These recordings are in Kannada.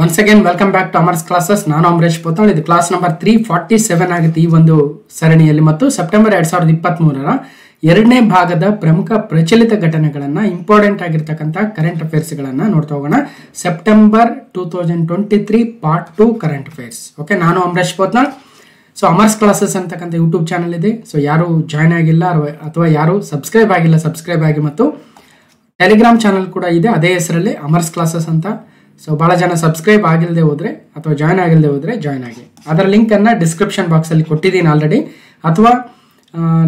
Once again welcome back to Amar's classes ನಾನು ಅಮರೇಶ್ ಪೋತಾಳ್ ಇದು class number three forty seven ಆಗುತ್ತೆ ಈ ಒಂದು ಸರಣಿಯಲ್ಲಿ. ಮತ್ತು ಸೆಪ್ಟೆಂಬರ್ ಎರಡ್ ಸಾವಿರದ ಇಪ್ಪತ್ತ್ ಮೂರರ ಎರಡನೇ ಭಾಗದ ಪ್ರಮುಖ ಪ್ರಚಲಿತ ಘಟನೆಗಳನ್ನು ಇಂಪಾರ್ಟೆಂಟ್ ಆಗಿರ್ತಕ್ಕಂಥ ಕರೆಂಟ್ ಅಫೇರ್ಸ್ಗಳನ್ನು ನೋಡ್ತಾ ಹೋಗೋಣ. September two thousand twenty three part two current affairs okay ನಾನು ಅಮರೇಶ್ ಪೋತ್ನಾಳ್. ಸೊ ಅಮರ್ಸ್ ಕ್ಲಾಸಸ್ ಅಂತಕ್ಕಂಥ ಯೂಟ್ಯೂಬ್ ಚಾನಲ್ ಇದೆ. ಸೊ ಯಾರು ಜಾಯ್ನ್ ಆಗಿಲ್ಲ ಅಥವಾ ಯಾರು ಸಬ್ಸ್ಕ್ರೈಬ್ ಆಗಿಲ್ಲ ಸಬ್ಸ್ಕ್ರೈಬ್ ಆಗಿ ಮತ್ತು ಟೆಲಿಗ್ರಾಮ್ ಚಾನಲ್ ಕೂಡ ಇದೆ. ಅದೇ ಹೆಸರಲ್ಲಿ ಅಮರ್ಸ್ ಕ್ಲಾಸಸ್ ಅಂತ. ಸೊ ಭಾಳ ಜನ ಸಬ್ಸ್ಕ್ರೈಬ್ ಆಗಿಲ್ಲದೆ ಹೋದರೆ ಅಥವಾ ಜಾಯ್ನ್ ಆಗಿಲ್ಲದೆ ಹೋದ್ರೆ ಜಾಯ್ನ್ ಆಗಿ. ಅದರ ಲಿಂಕನ್ನು ಡಿಸ್ಕ್ರಿಪ್ಷನ್ ಬಾಕ್ಸಲ್ಲಿ ಕೊಟ್ಟಿದ್ದೀನಿ ಆಲ್ರೆಡಿ ಅಥವಾ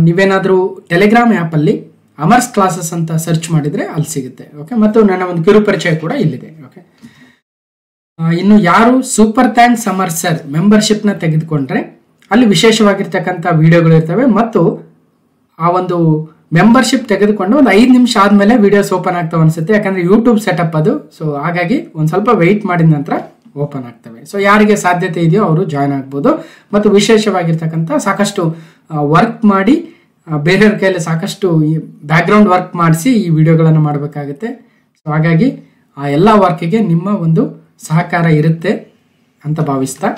ನೀವೇನಾದರೂ ಟೆಲಿಗ್ರಾಮ್ ಆ್ಯಪಲ್ಲಿ ಅಮರ್ಸ್ ಕ್ಲಾಸಸ್ ಅಂತ ಸರ್ಚ್ ಮಾಡಿದರೆ ಅಲ್ಲಿ ಸಿಗುತ್ತೆ. ಓಕೆ ಮತ್ತು ನನ್ನ ಒಂದು ಕಿರು ಪರಿಚಯ ಕೂಡ ಇಲ್ಲಿದೆ. ಓಕೆ ಇನ್ನು ಯಾರು ಸೂಪರ್ ಥ್ಯಾಂಕ್ಸ್ ಅಮರ್ ಸರ್ ಮೆಂಬರ್ಶಿಪ್ನ ತೆಗೆದುಕೊಂಡ್ರೆ ಅಲ್ಲಿ ವಿಶೇಷವಾಗಿರ್ತಕ್ಕಂಥ ವಿಡಿಯೋಗಳು ಇರ್ತವೆ. ಮತ್ತು ಆ ಒಂದು ಮೆಂಬರ್ಶಿಪ್ ತೆಗೆದುಕೊಂಡು ಒಂದು ಐದು ನಿಮಿಷ ಆದಮೇಲೆ ವಿಡಿಯೋಸ್ ಓಪನ್ ಆಗ್ತಾವೆ ಅನ್ಸುತ್ತೆ. ಯಾಕಂದ್ರೆ ಯೂಟ್ಯೂಬ್ ಸೆಟಪ್ ಅದು. ಸೊ ಹಾಗಾಗಿ ಒಂದು ಸ್ವಲ್ಪ ವೆಯ್ಟ್ ಮಾಡಿದ ನಂತರ ಓಪನ್ ಆಗ್ತವೆ. ಸೊ ಯಾರಿಗೆ ಸಾಧ್ಯತೆ ಇದೆಯೋ ಅವರು ಜಾಯ್ನ್ ಆಗ್ಬೋದು. ಮತ್ತು ವಿಶೇಷವಾಗಿರ್ತಕ್ಕಂಥ ಸಾಕಷ್ಟು ವರ್ಕ್ ಮಾಡಿ ಬೇರೆಯವ್ರ ಕೈಯಲ್ಲಿ ಸಾಕಷ್ಟು ಈ ಬ್ಯಾಕ್ಗ್ರೌಂಡ್ ವರ್ಕ್ ಮಾಡಿಸಿ ಈ ವಿಡಿಯೋಗಳನ್ನು ಮಾಡಬೇಕಾಗುತ್ತೆ. ಸೊ ಹಾಗಾಗಿ ಆ ಎಲ್ಲ ವರ್ಕಿಗೆ ನಿಮ್ಮ ಒಂದು ಸಹಕಾರ ಇರುತ್ತೆ ಅಂತ ಭಾವಿಸ್ತಾ.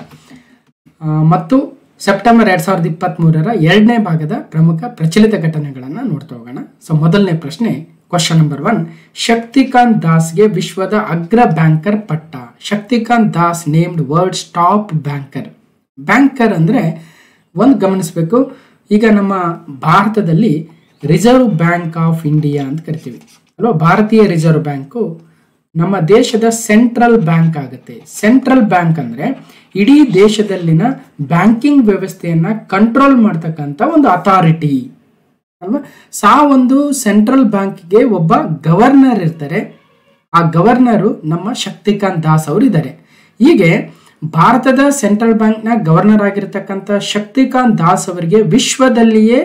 ಮತ್ತು ಸೆಪ್ಟೆಂಬರ್ ಎರಡ್ ಸಾವಿರದ ಇಪ್ಪತ್ತ್ ಮೂರರ ಎರಡನೇ ಭಾಗದ ಪ್ರಮುಖ ಪ್ರಚಲಿತ ಘಟನೆಗಳನ್ನು ನೋಡ್ತಾ ಹೋಗೋಣ. ಸೊ ಮೊದಲನೇ ಪ್ರಶ್ನೆ ಕ್ವಶನ್ ನಂಬರ್ ಒನ್ ಶಕ್ತಿಕಾಂತ್ ದಾಸ್ಗೆ ವಿಶ್ವದ ಅಗ್ರ ಬ್ಯಾಂಕರ್ ಪಟ್ಟ. Shaktikanta Das named world's top banker banker ಅಂದ್ರೆ ಒಂದು ಗಮನಿಸಬೇಕು, ಈಗ ನಮ್ಮ ಭಾರತದಲ್ಲಿ ರಿಸರ್ವ್ ಬ್ಯಾಂಕ್ ಆಫ್ ಇಂಡಿಯಾ ಅಂತ ಕರಿತೀವಿ. ಅಲ್ವಾ? ಭಾರತೀಯ ರಿಸರ್ವ್ ಬ್ಯಾಂಕು ನಮ್ಮ ದೇಶದ ಸೆಂಟ್ರಲ್ ಬ್ಯಾಂಕ್ ಆಗುತ್ತೆ. ಸೆಂಟ್ರಲ್ ಬ್ಯಾಂಕ್ ಅಂದ್ರೆ ಇಡೀ ದೇಶದಲ್ಲಿನ ಬ್ಯಾಂಕಿಂಗ್ ವ್ಯವಸ್ಥೆಯನ್ನ ಕಂಟ್ರೋಲ್ ಮಾಡ್ತಕ್ಕಂಥ ಒಂದು ಅಥಾರಿಟಿ ಅಲ್ವಾ? ಸಾ ಒಂದು ಸೆಂಟ್ರಲ್ ಬ್ಯಾಂಕ್ಗೆ ಒಬ್ಬ ಗವರ್ನರ್ ಇರ್ತಾರೆ. ಆ ಗವರ್ನರು ನಮ್ಮ ಶಕ್ತಿಕಾಂತ್ ದಾಸ್ ಅವರು ಇದ್ದಾರೆ ಹೀಗೆ ಭಾರತದ ಸೆಂಟ್ರಲ್ ಬ್ಯಾಂಕ್ನ ಗವರ್ನರ್ ಆಗಿರತಕ್ಕಂಥ ಶಕ್ತಿಕಾಂತ್ ದಾಸ್ ಅವರಿಗೆ ವಿಶ್ವದಲ್ಲಿಯೇ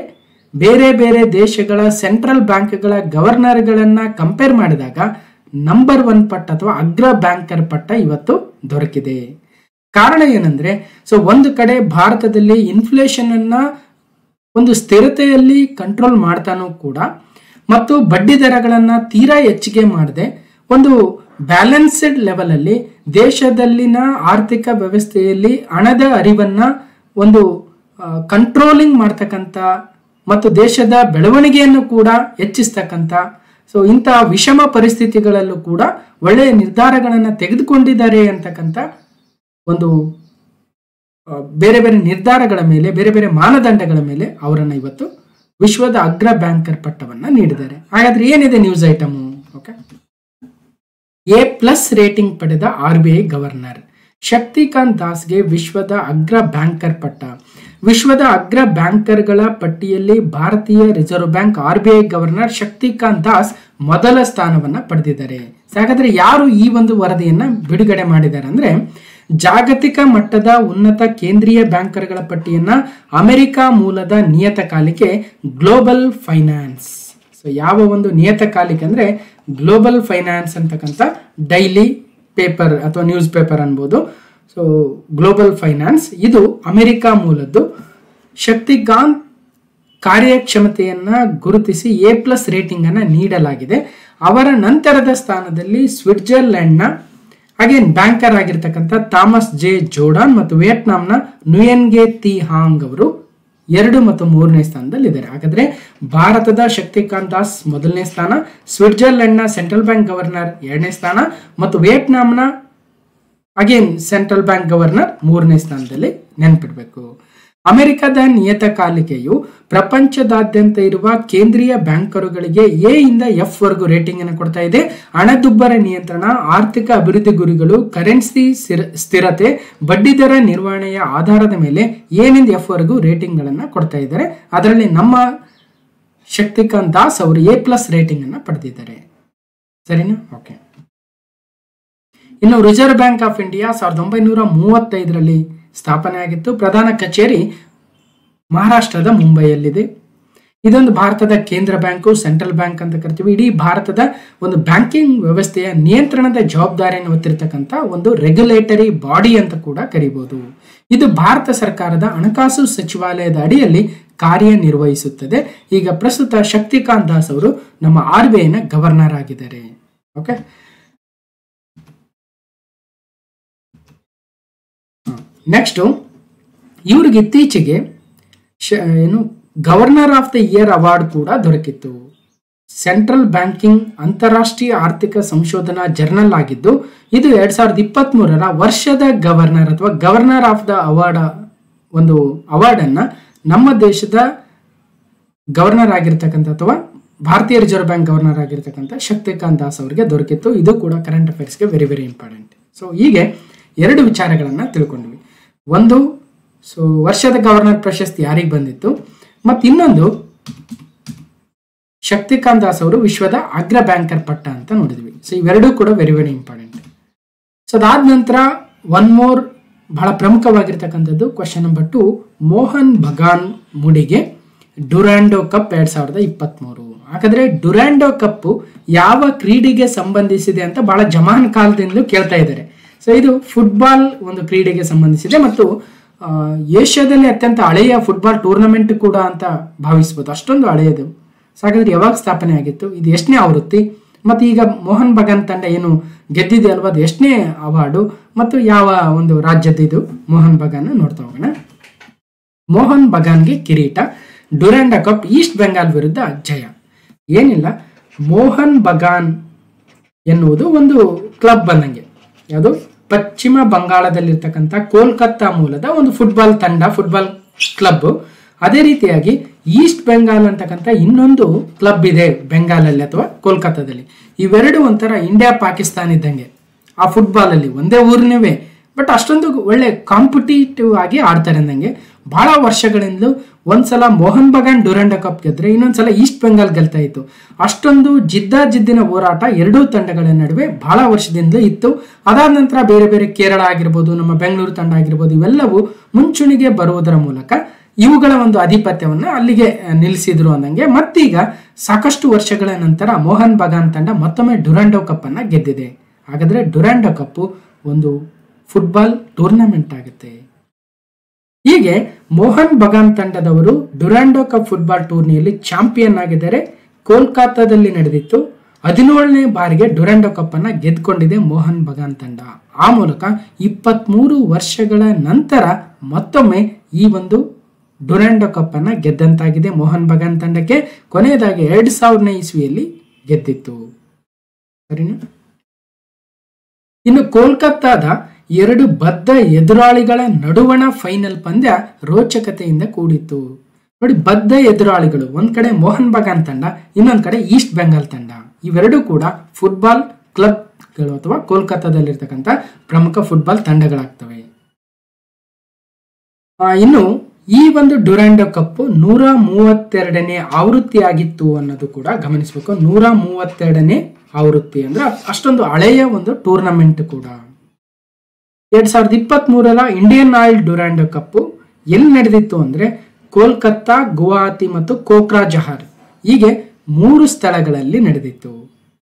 ಬೇರೆ ಬೇರೆ ದೇಶಗಳ ಸೆಂಟ್ರಲ್ ಬ್ಯಾಂಕ್ಗಳ ಗವರ್ನರ್ಗಳನ್ನು ಕಂಪೇರ್ ಮಾಡಿದಾಗ ನಂಬರ್ ಒನ್ ಪಟ್ಟ ಅಥವಾ ಅಗ್ರ ಬ್ಯಾಂಕರ್ ಪಟ್ಟ ಇವತ್ತು ದೊರಕಿದೆ. ಕಾರಣ ಏನಂದ್ರೆ ಸೊ ಒಂದು ಕಡೆ ಭಾರತದಲ್ಲಿ ಇನ್ಫ್ಲೇಷನ್ ಅನ್ನ ಒಂದು ಸ್ಥಿರತೆಯಲ್ಲಿ ಕಂಟ್ರೋಲ್ ಮಾಡ್ತಾನೂ ಕೂಡ, ಮತ್ತು ಬಡ್ಡಿ ದರಗಳನ್ನ ತೀರಾ ಹೆಚ್ಚಿಗೆ ಮಾಡದೆ, ಒಂದು ಬ್ಯಾಲೆನ್ಸ್ಡ್ ಲೆವೆಲ್ ಅಲ್ಲಿ ದೇಶದಲ್ಲಿನ ಆರ್ಥಿಕ ವ್ಯವಸ್ಥೆಯಲ್ಲಿ ಹಣದ ಅರಿವನ್ನ ಒಂದು ಕಂಟ್ರೋಲಿಂಗ್ ಮಾಡ್ತಕ್ಕಂಥ ಮತ್ತು ದೇಶದ ಬೆಳವಣಿಗೆಯನ್ನು ಕೂಡ ಹೆಚ್ಚಿಸ್ತಕ್ಕಂಥ ಸೊ ಇಂತಹ ವಿಷಮ ಪರಿಸ್ಥಿತಿಗಳಲ್ಲೂ ಕೂಡ ಒಳ್ಳೆಯ ನಿರ್ಧಾರಗಳನ್ನು ತೆಗೆದುಕೊಂಡಿದ್ದಾರೆ ಅಂತಕ್ಕಂಥ ಒಂದು ಬೇರೆ ಬೇರೆ ನಿರ್ಧಾರಗಳ ಮೇಲೆ, ಬೇರೆ ಬೇರೆ ಮಾನದಂಡಗಳ ಮೇಲೆ ಅವರನ್ನು ಇವತ್ತು ವಿಶ್ವದ ಅಗ್ರ ಬ್ಯಾಂಕರ್ ಪಟ್ಟವನ್ನ ನೀಡಿದ್ದಾರೆ. ಹಾಗಾದ್ರೆ ಏನಿದೆ news item okay A plus rating ಪಡೆದ R B I governor Shaktikanta ದಾಸ್ಗೆ ವಿಶ್ವದ ಅಗ್ರ ಬ್ಯಾಂಕರ್ ಪಟ್ಟ. ವಿಶ್ವದ ಅಗ್ರ ಬ್ಯಾಂಕರ್ಗಳ ಪಟ್ಟಿಯಲ್ಲಿ ಭಾರತೀಯ reserve bank R B I governor Shaktikanta Das ಮೊದಲ ಸ್ಥಾನವನ್ನ ಪಡೆದಿದ್ದಾರೆ. ಹಾಗಾದರೆ ಯಾರು ಈ ಒಂದು ವರದಿಯನ್ನ ಬಿಡುಗಡೆ ಮಾಡಿದ್ದಾರೆ ಅಂದ್ರೆ ಜಾಗತಿಕ ಮಟ್ಟದ ಉನ್ನತ ಕೇಂದ್ರೀಯ ಬ್ಯಾಂಕರ್ಗಳ ಪಟ್ಟಿಯನ್ನ ಅಮೆರಿಕ ಮೂಲದ ನಿಯತಕಾಲಿಕೆ ಗ್ಲೋಬಲ್ ಫೈನಾನ್ಸ್. ಸೊ ಯಾವ ಒಂದು ನಿಯತಕಾಲಿಕೆ ಅಂದ್ರೆ ಗ್ಲೋಬಲ್ ಫೈನಾನ್ಸ್ ಅಂತಕ್ಕಂಥ ಡೈಲಿ ಪೇಪರ್ ಅಥವಾ ನ್ಯೂಸ್ ಪೇಪರ್ ಅನ್ಬೋದು. ಸೊ ಗ್ಲೋಬಲ್ ಫೈನಾನ್ಸ್ ಇದು ಅಮೆರಿಕ ಮೂಲದ್ದು ಶಕ್ತಿಕಾಂತ್ ಕಾರ್ಯಕ್ಷಮತೆಯನ್ನು ಗುರುತಿಸಿ ಎ ಪ್ಲಸ್ ರೇಟಿಂಗ್ ಅನ್ನ ನೀಡಲಾಗಿದೆ. ಅವರ ನಂತರದ ಸ್ಥಾನದಲ್ಲಿ ಸ್ವಿಟ್ಜರ್ಲೆಂಡ್ನ ಅಗೇನ್ ಬ್ಯಾಂಕರ್ ಆಗಿರ್ತಕ್ಕಂಥ ಥಾಮಸ್ ಜೆ ಜೋಡಾನ್ ಮತ್ತು ವಿಯೆಟ್ನಾಂನ ನುಯನ್ಗೆ ತಿ ಹಾಂಗ್ ಅವರು ಎರಡು ಮತ್ತು ಮೂರನೇ ಸ್ಥಾನದಲ್ಲಿದ್ದಾರೆ. ಹಾಗಾದ್ರೆ ಭಾರತದ ಶಕ್ತಿಕಾಂತ್ ದಾಸ್ ಮೊದಲನೇ ಸ್ಥಾನ, ಸ್ವಿಟ್ಜರ್ಲೆಂಡ್ನ ಸೆಂಟ್ರಲ್ ಬ್ಯಾಂಕ್ ಗವರ್ನರ್ ಎರಡನೇ ಸ್ಥಾನ ಮತ್ತು ವಿಯೆಟ್ನಾಂನ ಅಗೇನ್ ಸೆಂಟ್ರಲ್ ಬ್ಯಾಂಕ್ ಗವರ್ನರ್ ಮೂರನೇ ಸ್ಥಾನದಲ್ಲಿ ನೆನ್ಪಿಡ್ಬೇಕು. ಅಮೆರಿಕದ ನಿಯತಕಾಲಿಕೆಯು ಪ್ರಪಂಚದಾದ್ಯಂತ ಇರುವ ಕೇಂದ್ರೀಯ ಬ್ಯಾಂಕರುಗಳಿಗೆ ಎ ಇಂದ ಎಫ್ ವರೆಗೂ ರೇಟಿಂಗ್ ಅನ್ನು ಕೊಡ್ತಾ ಇದೆ. ಹಣದುಬ್ಬರ ನಿಯಂತ್ರಣ, ಆರ್ಥಿಕ ಅಭಿವೃದ್ಧಿ ಗುರಿಗಳು, ಕರೆನ್ಸಿ ಸ್ಥಿರತೆ ಬಡ್ಡಿದರ ನಿರ್ವಹಣೆಯ ಆಧಾರದ ಮೇಲೆ ಎನಿಂದ ಎಫ್ ವರೆಗೂ ರೇಟಿಂಗ್ ಗಳನ್ನ ಕೊಡ್ತಾ ಇದ್ದಾರೆ. ಅದರಲ್ಲಿ ನಮ್ಮ ಶಕ್ತಿಕಾಂತ್ ದಾಸ್ ಅವರು ಎ ಪ್ಲಸ್ ರೇಟಿಂಗ್ ಅನ್ನು ಪಡೆದಿದ್ದಾರೆ. ಸರಿನಾ? ಓಕೆ. ಇನ್ನು ರಿಸರ್ವ್ ಬ್ಯಾಂಕ್ ಆಫ್ ಇಂಡಿಯಾ ಸಾವಿರದ ಒಂಬೈನೂರ ಮೂವತ್ತೈದರಲ್ಲಿ ಸ್ಥಾಪನೆ ಆಗಿತ್ತು. ಪ್ರಧಾನ ಕಚೇರಿ ಮಹಾರಾಷ್ಟ್ರದ ಮುಂಬೈಯಲ್ಲಿದೆ. ಇದೊಂದು ಭಾರತದ ಕೇಂದ್ರ ಬ್ಯಾಂಕು, ಸೆಂಟ್ರಲ್ ಬ್ಯಾಂಕ್ ಅಂತ ಕರಿತೀವಿ. ಇಡೀ ಭಾರತದ ಒಂದು ಬ್ಯಾಂಕಿಂಗ್ ವ್ಯವಸ್ಥೆಯ ನಿಯಂತ್ರಣದ ಜವಾಬ್ದಾರಿಯನ್ನು ಹೊತ್ತಿರತಕ್ಕಂಥ ಒಂದು ರೆಗ್ಯುಲೇಟರಿ ಬಾಡಿ ಅಂತ ಕೂಡ ಕರಿಬಹುದು ಇದು ಭಾರತ ಸರ್ಕಾರದ ಹಣಕಾಸು ಸಚಿವಾಲಯದ ಅಡಿಯಲ್ಲಿ ಕಾರ್ಯನಿರ್ವಹಿಸುತ್ತದೆ. ಈಗ ಪ್ರಸ್ತುತ ಶಕ್ತಿಕಾಂತ್ ದಾಸ್ ಅವರು ನಮ್ಮ ಆರ್ ಬಿ ಐನ ಗವರ್ನರ್ ಆಗಿದ್ದಾರೆ. ಓಕೆ? ನೆಕ್ಸ್ಟು ಇವ್ರಿಗೆ ಇತ್ತೀಚೆಗೆ ಶ, ಏನು governor of the year award ಕೂಡ ದೊರಕಿತ್ತು. ಸೆಂಟ್ರಲ್ ಬ್ಯಾಂಕಿಂಗ್ ಅಂತಾರಾಷ್ಟ್ರೀಯ ಆರ್ಥಿಕ ಸಂಶೋಧನಾ ಜರ್ನಲ್ ಆಗಿದ್ದು, ಇದು ಎರಡ್ ಸಾವಿರದ ಇಪ್ಪತ್ತ್ ಮೂರರ ವರ್ಷದ ಗವರ್ನರ್ ಅಥವಾ ಗವರ್ನರ್ ಆಫ್ ದ ಅವಾರ್ಡ್, ಒಂದು ಅವಾರ್ಡ್ ಅನ್ನ ನಮ್ಮ ದೇಶದ ಗವರ್ನರ್ ಆಗಿರ್ತಕ್ಕಂಥ ಅಥವಾ ಭಾರತೀಯ ರಿಸರ್ವ್ ಬ್ಯಾಂಕ್ ಗವರ್ನರ್ ಆಗಿರ್ತಕ್ಕಂಥ ಶಕ್ತಿಕಾಂತ್ ದಾಸ್ ಅವರಿಗೆ ದೊರಕಿತ್ತು. ಇದು ಕೂಡ ಕರೆಂಟ್ ಅಫೇರ್ಸ್ಗೆ ವೆರಿ ವೆರಿ ಇಂಪಾರ್ಟೆಂಟ್ ಸೊ ಹೀಗೆ ಎರಡು ವಿಚಾರಗಳನ್ನು ತಿಳ್ಕೊಂಡ್ವಿ. ಒಂದು ಸೊ ವರ್ಷದ ಗವರ್ನರ್ ಪ್ರಶಸ್ತಿ ಯಾರಿಗೆ ಬಂದಿತ್ತು? ಮತ್ತು ಇನ್ನೊಂದು, ಶಕ್ತಿಕಾಂತ್ ದಾಸ್ ಅವರು ವಿಶ್ವದ ಅಗ್ರ ಬ್ಯಾಂಕರ್ ಪಟ್ಟ ಅಂತ ನೋಡಿದ್ವಿ. ಸೊ ಇವೆರಡೂ ಕೂಡ ವೆರಿ ವೆರಿ ಇಂಪಾರ್ಟೆಂಟ್ ಸೊ ಅದಾದ ನಂತರ ಒನ್ ಮೋರ್ ಬಹಳ ಪ್ರಮುಖವಾಗಿರ್ತಕ್ಕಂಥದ್ದು question number two Mohan Bagan ಮುಡಿಗೆ Durand cup ಎರಡ್ ಸಾವಿರದ ಇಪ್ಪತ್ತ್ಮೂರು ಹಾಗಾದ್ರೆ ಡುರಾಂಡೋ ಕಪ್ ಯಾವ ಕ್ರೀಡೆಗೆ ಸಂಬಂಧಿಸಿದೆ ಅಂತ ಬಹಳ ಜಮಾನ್ ಕಾಲದಿಂದಲೂ ಕೇಳ್ತಾ ಇದ್ದಾರೆ. ಸೊ ಇದು ಫುಟ್ಬಾಲ್ ಒಂದು ಕ್ರೀಡೆಗೆ ಸಂಬಂಧಿಸಿದೆ ಮತ್ತು ಏಷ್ಯಾದಲ್ಲಿ ಅತ್ಯಂತ ಹಳೆಯ ಫುಟ್ಬಾಲ್ ಟೂರ್ನಮೆಂಟ್ ಕೂಡ ಅಂತ ಭಾವಿಸ್ಬೋದು. ಅಷ್ಟೊಂದು ಹಳೆಯದು. ಹಾಗಾದ್ರೆ ಯಾವಾಗ ಸ್ಥಾಪನೆ ಆಗಿತ್ತು? ಇದು ಎಷ್ಟನೇ ಆವೃತ್ತಿ? ಮತ್ತು ಈಗ ಮೋಹನ್ ಬಗಾನ್ ತಂಡ ಏನು ಗೆದ್ದಿದೆ ಅಲ್ವಾ? ಅದು ಎಷ್ಟನೇ ಅವಾರ್ಡು? ಮತ್ತು ಯಾವ ಒಂದು ರಾಜ್ಯದ ಇದು? ಮೋಹನ್ ಬಗಾನ್ ನೋಡ್ತಾ ಹೋಗೋಣ. ಮೋಹನ್ ಬಗಾನ್ಗೆ ಕಿರೀಟ, ಡುರಾಂಡ ಕಪ್, ಈಸ್ಟ್ ಬೆಂಗಾಲ್ ವಿರುದ್ಧ ಜಯ. ಏನಿಲ್ಲ, ಮೋಹನ್ ಬಗಾನ್ ಎನ್ನುವುದು ಒಂದು ಕ್ಲಬ್ ಬಂದಂಗೆ. ಯಾವುದು? ಪಶ್ಚಿಮ ಬಂಗಾಳದಲ್ಲಿರ್ತಕ್ಕಂಥ ಕೋಲ್ಕತ್ತಾ ಮೂಲದ ಒಂದು ಫುಟ್ಬಾಲ್ ತಂಡ ಫುಟ್ಬಾಲ್ ಕ್ಲಬ್ ಅದೇ ರೀತಿಯಾಗಿ ಈಸ್ಟ್ ಬೆಂಗಾಲ್ ಅಂತಕ್ಕಂಥ ಇನ್ನೊಂದು ಕ್ಲಬ್ ಇದೆ ಬೆಂಗಾಲಲ್ಲಿ ಅಥವಾ ಕೋಲ್ಕತ್ತಾದಲ್ಲಿ. ಇವೆರಡು ಒಂಥರ ಇಂಡಿಯಾ ಪಾಕಿಸ್ತಾನ ಇದ್ದಂಗೆ. ಆ ಫುಟ್ಬಾಲ್ ಅಲ್ಲಿ ಒಂದೇ ಊರಿನವೇ. ಬಟ್ ಅಷ್ಟೊಂದು ಒಳ್ಳೆ ಕಾಂಪಿಟೇಟಿವ್ ಆಗಿ ಆಡ್ತಾರೆ ಅಂದಂಗೆ. ಬಹಳ ವರ್ಷಗಳಿಂದಲೂ ಒಂದ್ಸಲ ಮೋಹನ್ ಬಗಾನ್ ಡುರಂಡ ಕಪ್ ಗೆದ್ರೆ ಇನ್ನೊಂದ್ಸಲ ಈಸ್ಟ್ ಬೆಂಗಾಲ್ ಗೆಲ್ತಾ ಇತ್ತು. ಅಷ್ಟೊಂದು ಜಿದ್ದ ಜಿದ್ದಿನ ಹೋರಾಟ ಎರಡೂ ತಂಡಗಳ ನಡುವೆ ಬಹಳ ವರ್ಷದಿಂದಲೇ ಇತ್ತು. ಅದಾದ ನಂತರ ಬೇರೆ ಬೇರೆ ಕೇರಳ ಆಗಿರ್ಬೋದು, ನಮ್ಮ ಬೆಂಗಳೂರು ತಂಡ ಆಗಿರ್ಬೋದು, ಇವೆಲ್ಲವೂ ಮುಂಚೂಣಿಗೆ ಬರುವುದರ ಮೂಲಕ ಇವುಗಳ ಒಂದು ಆಧಿಪತ್ಯವನ್ನ ಅಲ್ಲಿಗೆ ನಿಲ್ಲಿಸಿದ್ರು ಅಂದಂಗೆ ಮತ್ತೀಗ ಸಾಕಷ್ಟು ವರ್ಷಗಳ ನಂತರ ಮೋಹನ್ ಬಗಾನ್ ತಂಡ ಮತ್ತೊಮ್ಮೆ ಡುರಾಂಡೋ ಕಪ್ ಅನ್ನ ಗೆದ್ದಿದೆ. ಹಾಗಾದ್ರೆ ಡುರಾಂಡೋ ಕಪ್ ಒಂದು ಫುಟ್ಬಾಲ್ ಟೂರ್ನಮೆಂಟ್ ಆಗುತ್ತೆ. ಹೀಗೆ ಮೋಹನ್ ಬಗಾನ್ ತಂಡದವರು ಡುರಾಂಡೋ ಕಪ್ ಫುಟ್ಬಾಲ್ ಟೂರ್ನಿಯಲ್ಲಿ ಚಾಂಪಿಯನ್ ಆಗಿದ್ದಾರೆ. ಕೋಲ್ಕತ್ತಾದಲ್ಲಿ ನಡೆದಿತ್ತು. ಹದಿನೇಳನೇ ಬಾರಿಗೆ ಡುರಾಂಡೋ ಕಪ್ ಅನ್ನ ಗೆದ್ಕೊಂಡಿದೆ ಮೋಹನ್ ಬಗಾನ್ ತಂಡ. ಆ ಮೂಲಕ ಇಪ್ಪತ್ತ್ಮೂರು ವರ್ಷಗಳ ನಂತರ ಮತ್ತೊಮ್ಮೆ ಈ ಒಂದು ಡುರಾಂಡೋ ಕಪ್ ಅನ್ನ ಗೆದ್ದಂತಾಗಿದೆ ಮೋಹನ್ ಬಗಾನ್ ತಂಡಕ್ಕೆ. ಕೊನೆಯದಾಗಿ ಎರಡು ಸಾವಿರನೇ ಇಸ್ವಿಯಲ್ಲಿ ಗೆದ್ದಿತ್ತು. ಸರಿನಾ? ಇನ್ನು ಕೋಲ್ಕತ್ತಾದ ಎರಡು ಬದ್ಧ ಎದುರಾಳಿಗಳ ನಡುವಣ ಫೈನಲ್ ಪಂದ್ಯ ರೋಚಕತೆಯಿಂದ ಕೂಡಿತ್ತು. ನೋಡಿ, ಬದ್ಧ ಎದುರಾಳಿಗಳು, ಒಂದ್ ಕಡೆ ಮೋಹನ್ ಬಗಾನ್ ತಂಡ, ಇನ್ನೊಂದ್ ಕಡೆ ಈಸ್ಟ್ ಬೆಂಗಾಲ್ ತಂಡ. ಇವೆರಡೂ ಕೂಡ ಫುಟ್ಬಾಲ್ ಕ್ಲಬ್ಗಳು ಅಥವಾ ಕೋಲ್ಕತ್ತಾದಲ್ಲಿರ್ತಕ್ಕಂಥ ಪ್ರಮುಖ ಫುಟ್ಬಾಲ್ ತಂಡಗಳಾಗ್ತವೆ. ಇನ್ನು ಈ ಒಂದು ಡುರಾಂಡೋ ಕಪ್ ನೂರ ಮೂವತ್ತೆರಡನೇ ಆವೃತ್ತಿಯಾಗಿತ್ತು ಅನ್ನೋದು ಕೂಡ ಗಮನಿಸಬೇಕು. ನೂರ ಮೂವತ್ತೆರಡನೇ ಆವೃತ್ತಿ ಅಂದ್ರೆ ಅಷ್ಟೊಂದು ಹಳೆಯ ಒಂದು ಟೂರ್ನಮೆಂಟ್ ಕೂಡ. ಎರಡ್ ಸಾವಿರದ ಇಪ್ಪತ್ತ್ ಮೂರರ ಇಂಡಿಯನ್ ಆಯಿಲ್ ಡುರಾಂಡೋ ಕಪ್ ಎಲ್ಲಿ ನಡೆದಿತ್ತು ಅಂದ್ರೆ ಕೋಲ್ಕತ್ತಾ, ಗುವಾಹತಿ ಮತ್ತು ಕೋಕ್ರಾ ಜಹಾರ್. ಹೀಗೆ ಮೂರು ಸ್ಥಳಗಳಲ್ಲಿ ನಡೆದಿತ್ತು.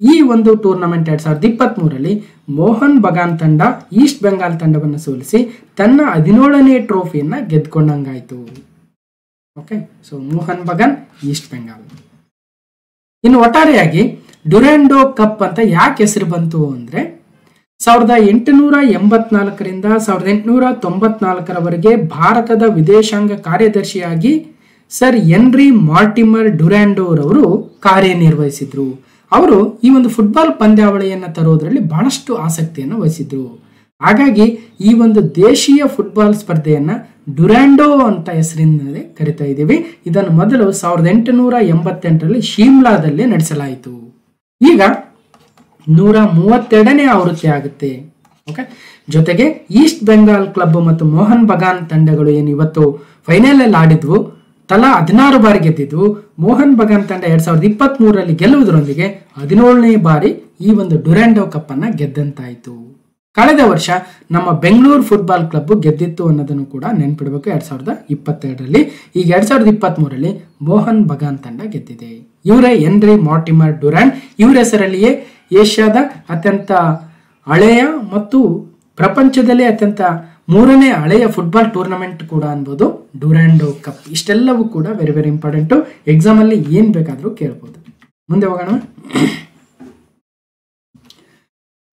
ಈ ಒಂದು ಟೂರ್ನಮೆಂಟ್ ಎರಡ್ ಸಾವಿರದ ಇಪ್ಪತ್ತ್ ಮೂರರಲ್ಲಿ ಮೋಹನ್ ಬಗಾನ್ ತಂಡ, ಈಸ್ಟ್ ಬೆಂಗಾಲ್ ತಂಡವನ್ನು ಸೋಲಿಸಿ ತನ್ನ ಹದಿನೇಳನೇ ಟ್ರೋಫಿಯನ್ನ ಗೆದ್ಕೊಂಡಂಗಾಯ್ತು okay so Mohan Bagan, east Bengal. ಇನ್ನು ಒಟ್ಟಾರೆಯಾಗಿ ಡುರಾಂಡೋ ಕಪ್ ಅಂತ ಯಾಕೆ ಹೆಸರು ಬಂತು ಅಂದ್ರೆ ಸಾವಿರದ ಎಂಟುನೂರ ಎಂಬತ್ನಾಲ್ಕರಿಂದ ಸಾವಿರದ ಎಂಟುನೂರ ತೊಂಬತ್ನಾಲ್ಕರವರೆಗೆ ಭಾರತದ ವಿದೇಶಾಂಗ ಕಾರ್ಯದರ್ಶಿಯಾಗಿ ಸರ್ ಎನ್ರಿ ಮಾರ್ಟಿಮರ್ ಡುರ್ಯಾಂಡೋರವರು ಕಾರ್ಯನಿರ್ವಹಿಸಿದ್ರು. ಅವರು ಈ ಒಂದು ಫುಟ್ಬಾಲ್ ಪಂದ್ಯಾವಳಿಯನ್ನು ತರೋದರಲ್ಲಿ ಬಹಳಷ್ಟು ಆಸಕ್ತಿಯನ್ನು ವಹಿಸಿದ್ರು. ಹಾಗಾಗಿ ಈ ಒಂದು ದೇಶೀಯ ಫುಟ್ಬಾಲ್ ಸ್ಪರ್ಧೆಯನ್ನು ಡುರ್ಯಾಂಡೋ ಅಂತ ಹೆಸರಿನಲ್ಲಿ ಕರಿತಾ ಇದ್ದೀವಿ. ಇದನ್ನು ಮೊದಲು ಸಾವಿರದ ಎಂಟುನೂರ ಎಂಬತ್ತೆಂಟರಲ್ಲಿ ಶಿಮ್ಲಾದಲ್ಲಿ ನಡೆಸಲಾಯಿತು. ಈಗ ನೂರ ಮೂವತ್ತೆರಡನೇ ಆವೃತ್ತಿ ಆಗುತ್ತೆ. ಓಕೆ ಜೊತೆಗೆ ಈಸ್ಟ್ ಬೆಂಗಾಲ್ ಕ್ಲಬ್ ಮತ್ತು ಮೋಹನ್ ಬಗಾನ್ ತಂಡಗಳು ಏನು ಇವತ್ತು ಫೈನಲ್ ಅಲ್ಲಿ ಆಡಿದ್ವು. ತಲಾ ಹದಿನಾರು ಬಾರಿ ಗೆದ್ದಿದ್ವು. ಮೋಹನ್ ಬಗಾನ್ ತಂಡ ಎರಡ್ ಸಾವಿರದ ಇಪ್ಪತ್ತ್ ಮೂರರಲ್ಲಿ ಗೆಲ್ಲುವುದರೊಂದಿಗೆ ಹದಿನೇಳನೇ ಬಾರಿ ಈ ಒಂದು ಡುರಾಂಡೋ ಕಪ್ ಅನ್ನ ಗೆದ್ದಂತಾಯಿತು. ಕಳೆದ ವರ್ಷ ನಮ್ಮ ಬೆಂಗಳೂರು ಫುಟ್ಬಾಲ್ ಕ್ಲಬ್ ಗೆದ್ದಿತ್ತು ಅನ್ನೋದನ್ನು ಕೂಡ ನೆನ್ಪಿಡಬೇಕು. ಎರಡ್ ಸಾವಿರದ ಇಪ್ಪತ್ತೆರಡರಲ್ಲಿ, ಈಗ ಎರಡ್ ಸಾವಿರದ ಇಪ್ಪತ್ತ್ ಮೂರರಲ್ಲಿ ಮೋಹನ್ ಬಗಾನ್ ತಂಡ ಗೆದ್ದಿದೆ. ಇವರೇ ಎನ್ರಿ ಮಾರ್ಟಿಮರ್ ಡುರಾಂಡ್ ಇವರ ಹೆಸರಲ್ಲಿಯೇ ಏಷ್ಯಾದ ಅತ್ಯಂತ ಹಳೆಯ ಮತ್ತು ಪ್ರಪಂಚದಲ್ಲೇ ಅತ್ಯಂತ ಮೂರನೇ ಹಳೆಯ ಫುಟ್ಬಾಲ್ ಟೂರ್ನಮೆಂಟ್ ಕೂಡ ಅನ್ಬೋದು ಡುರಾಂಡೋ ಕಪ್. ಇಷ್ಟೆಲ್ಲವೂ ಕೂಡ ವೆರಿ ವೆರಿ ಇಂಪಾರ್ಟೆಂಟು ಎಕ್ಸಾಮಲ್ಲಿ ಏನು ಬೇಕಾದರೂ ಕೇಳ್ಬೋದು. ಮುಂದೆ ಹೋಗೋಣ.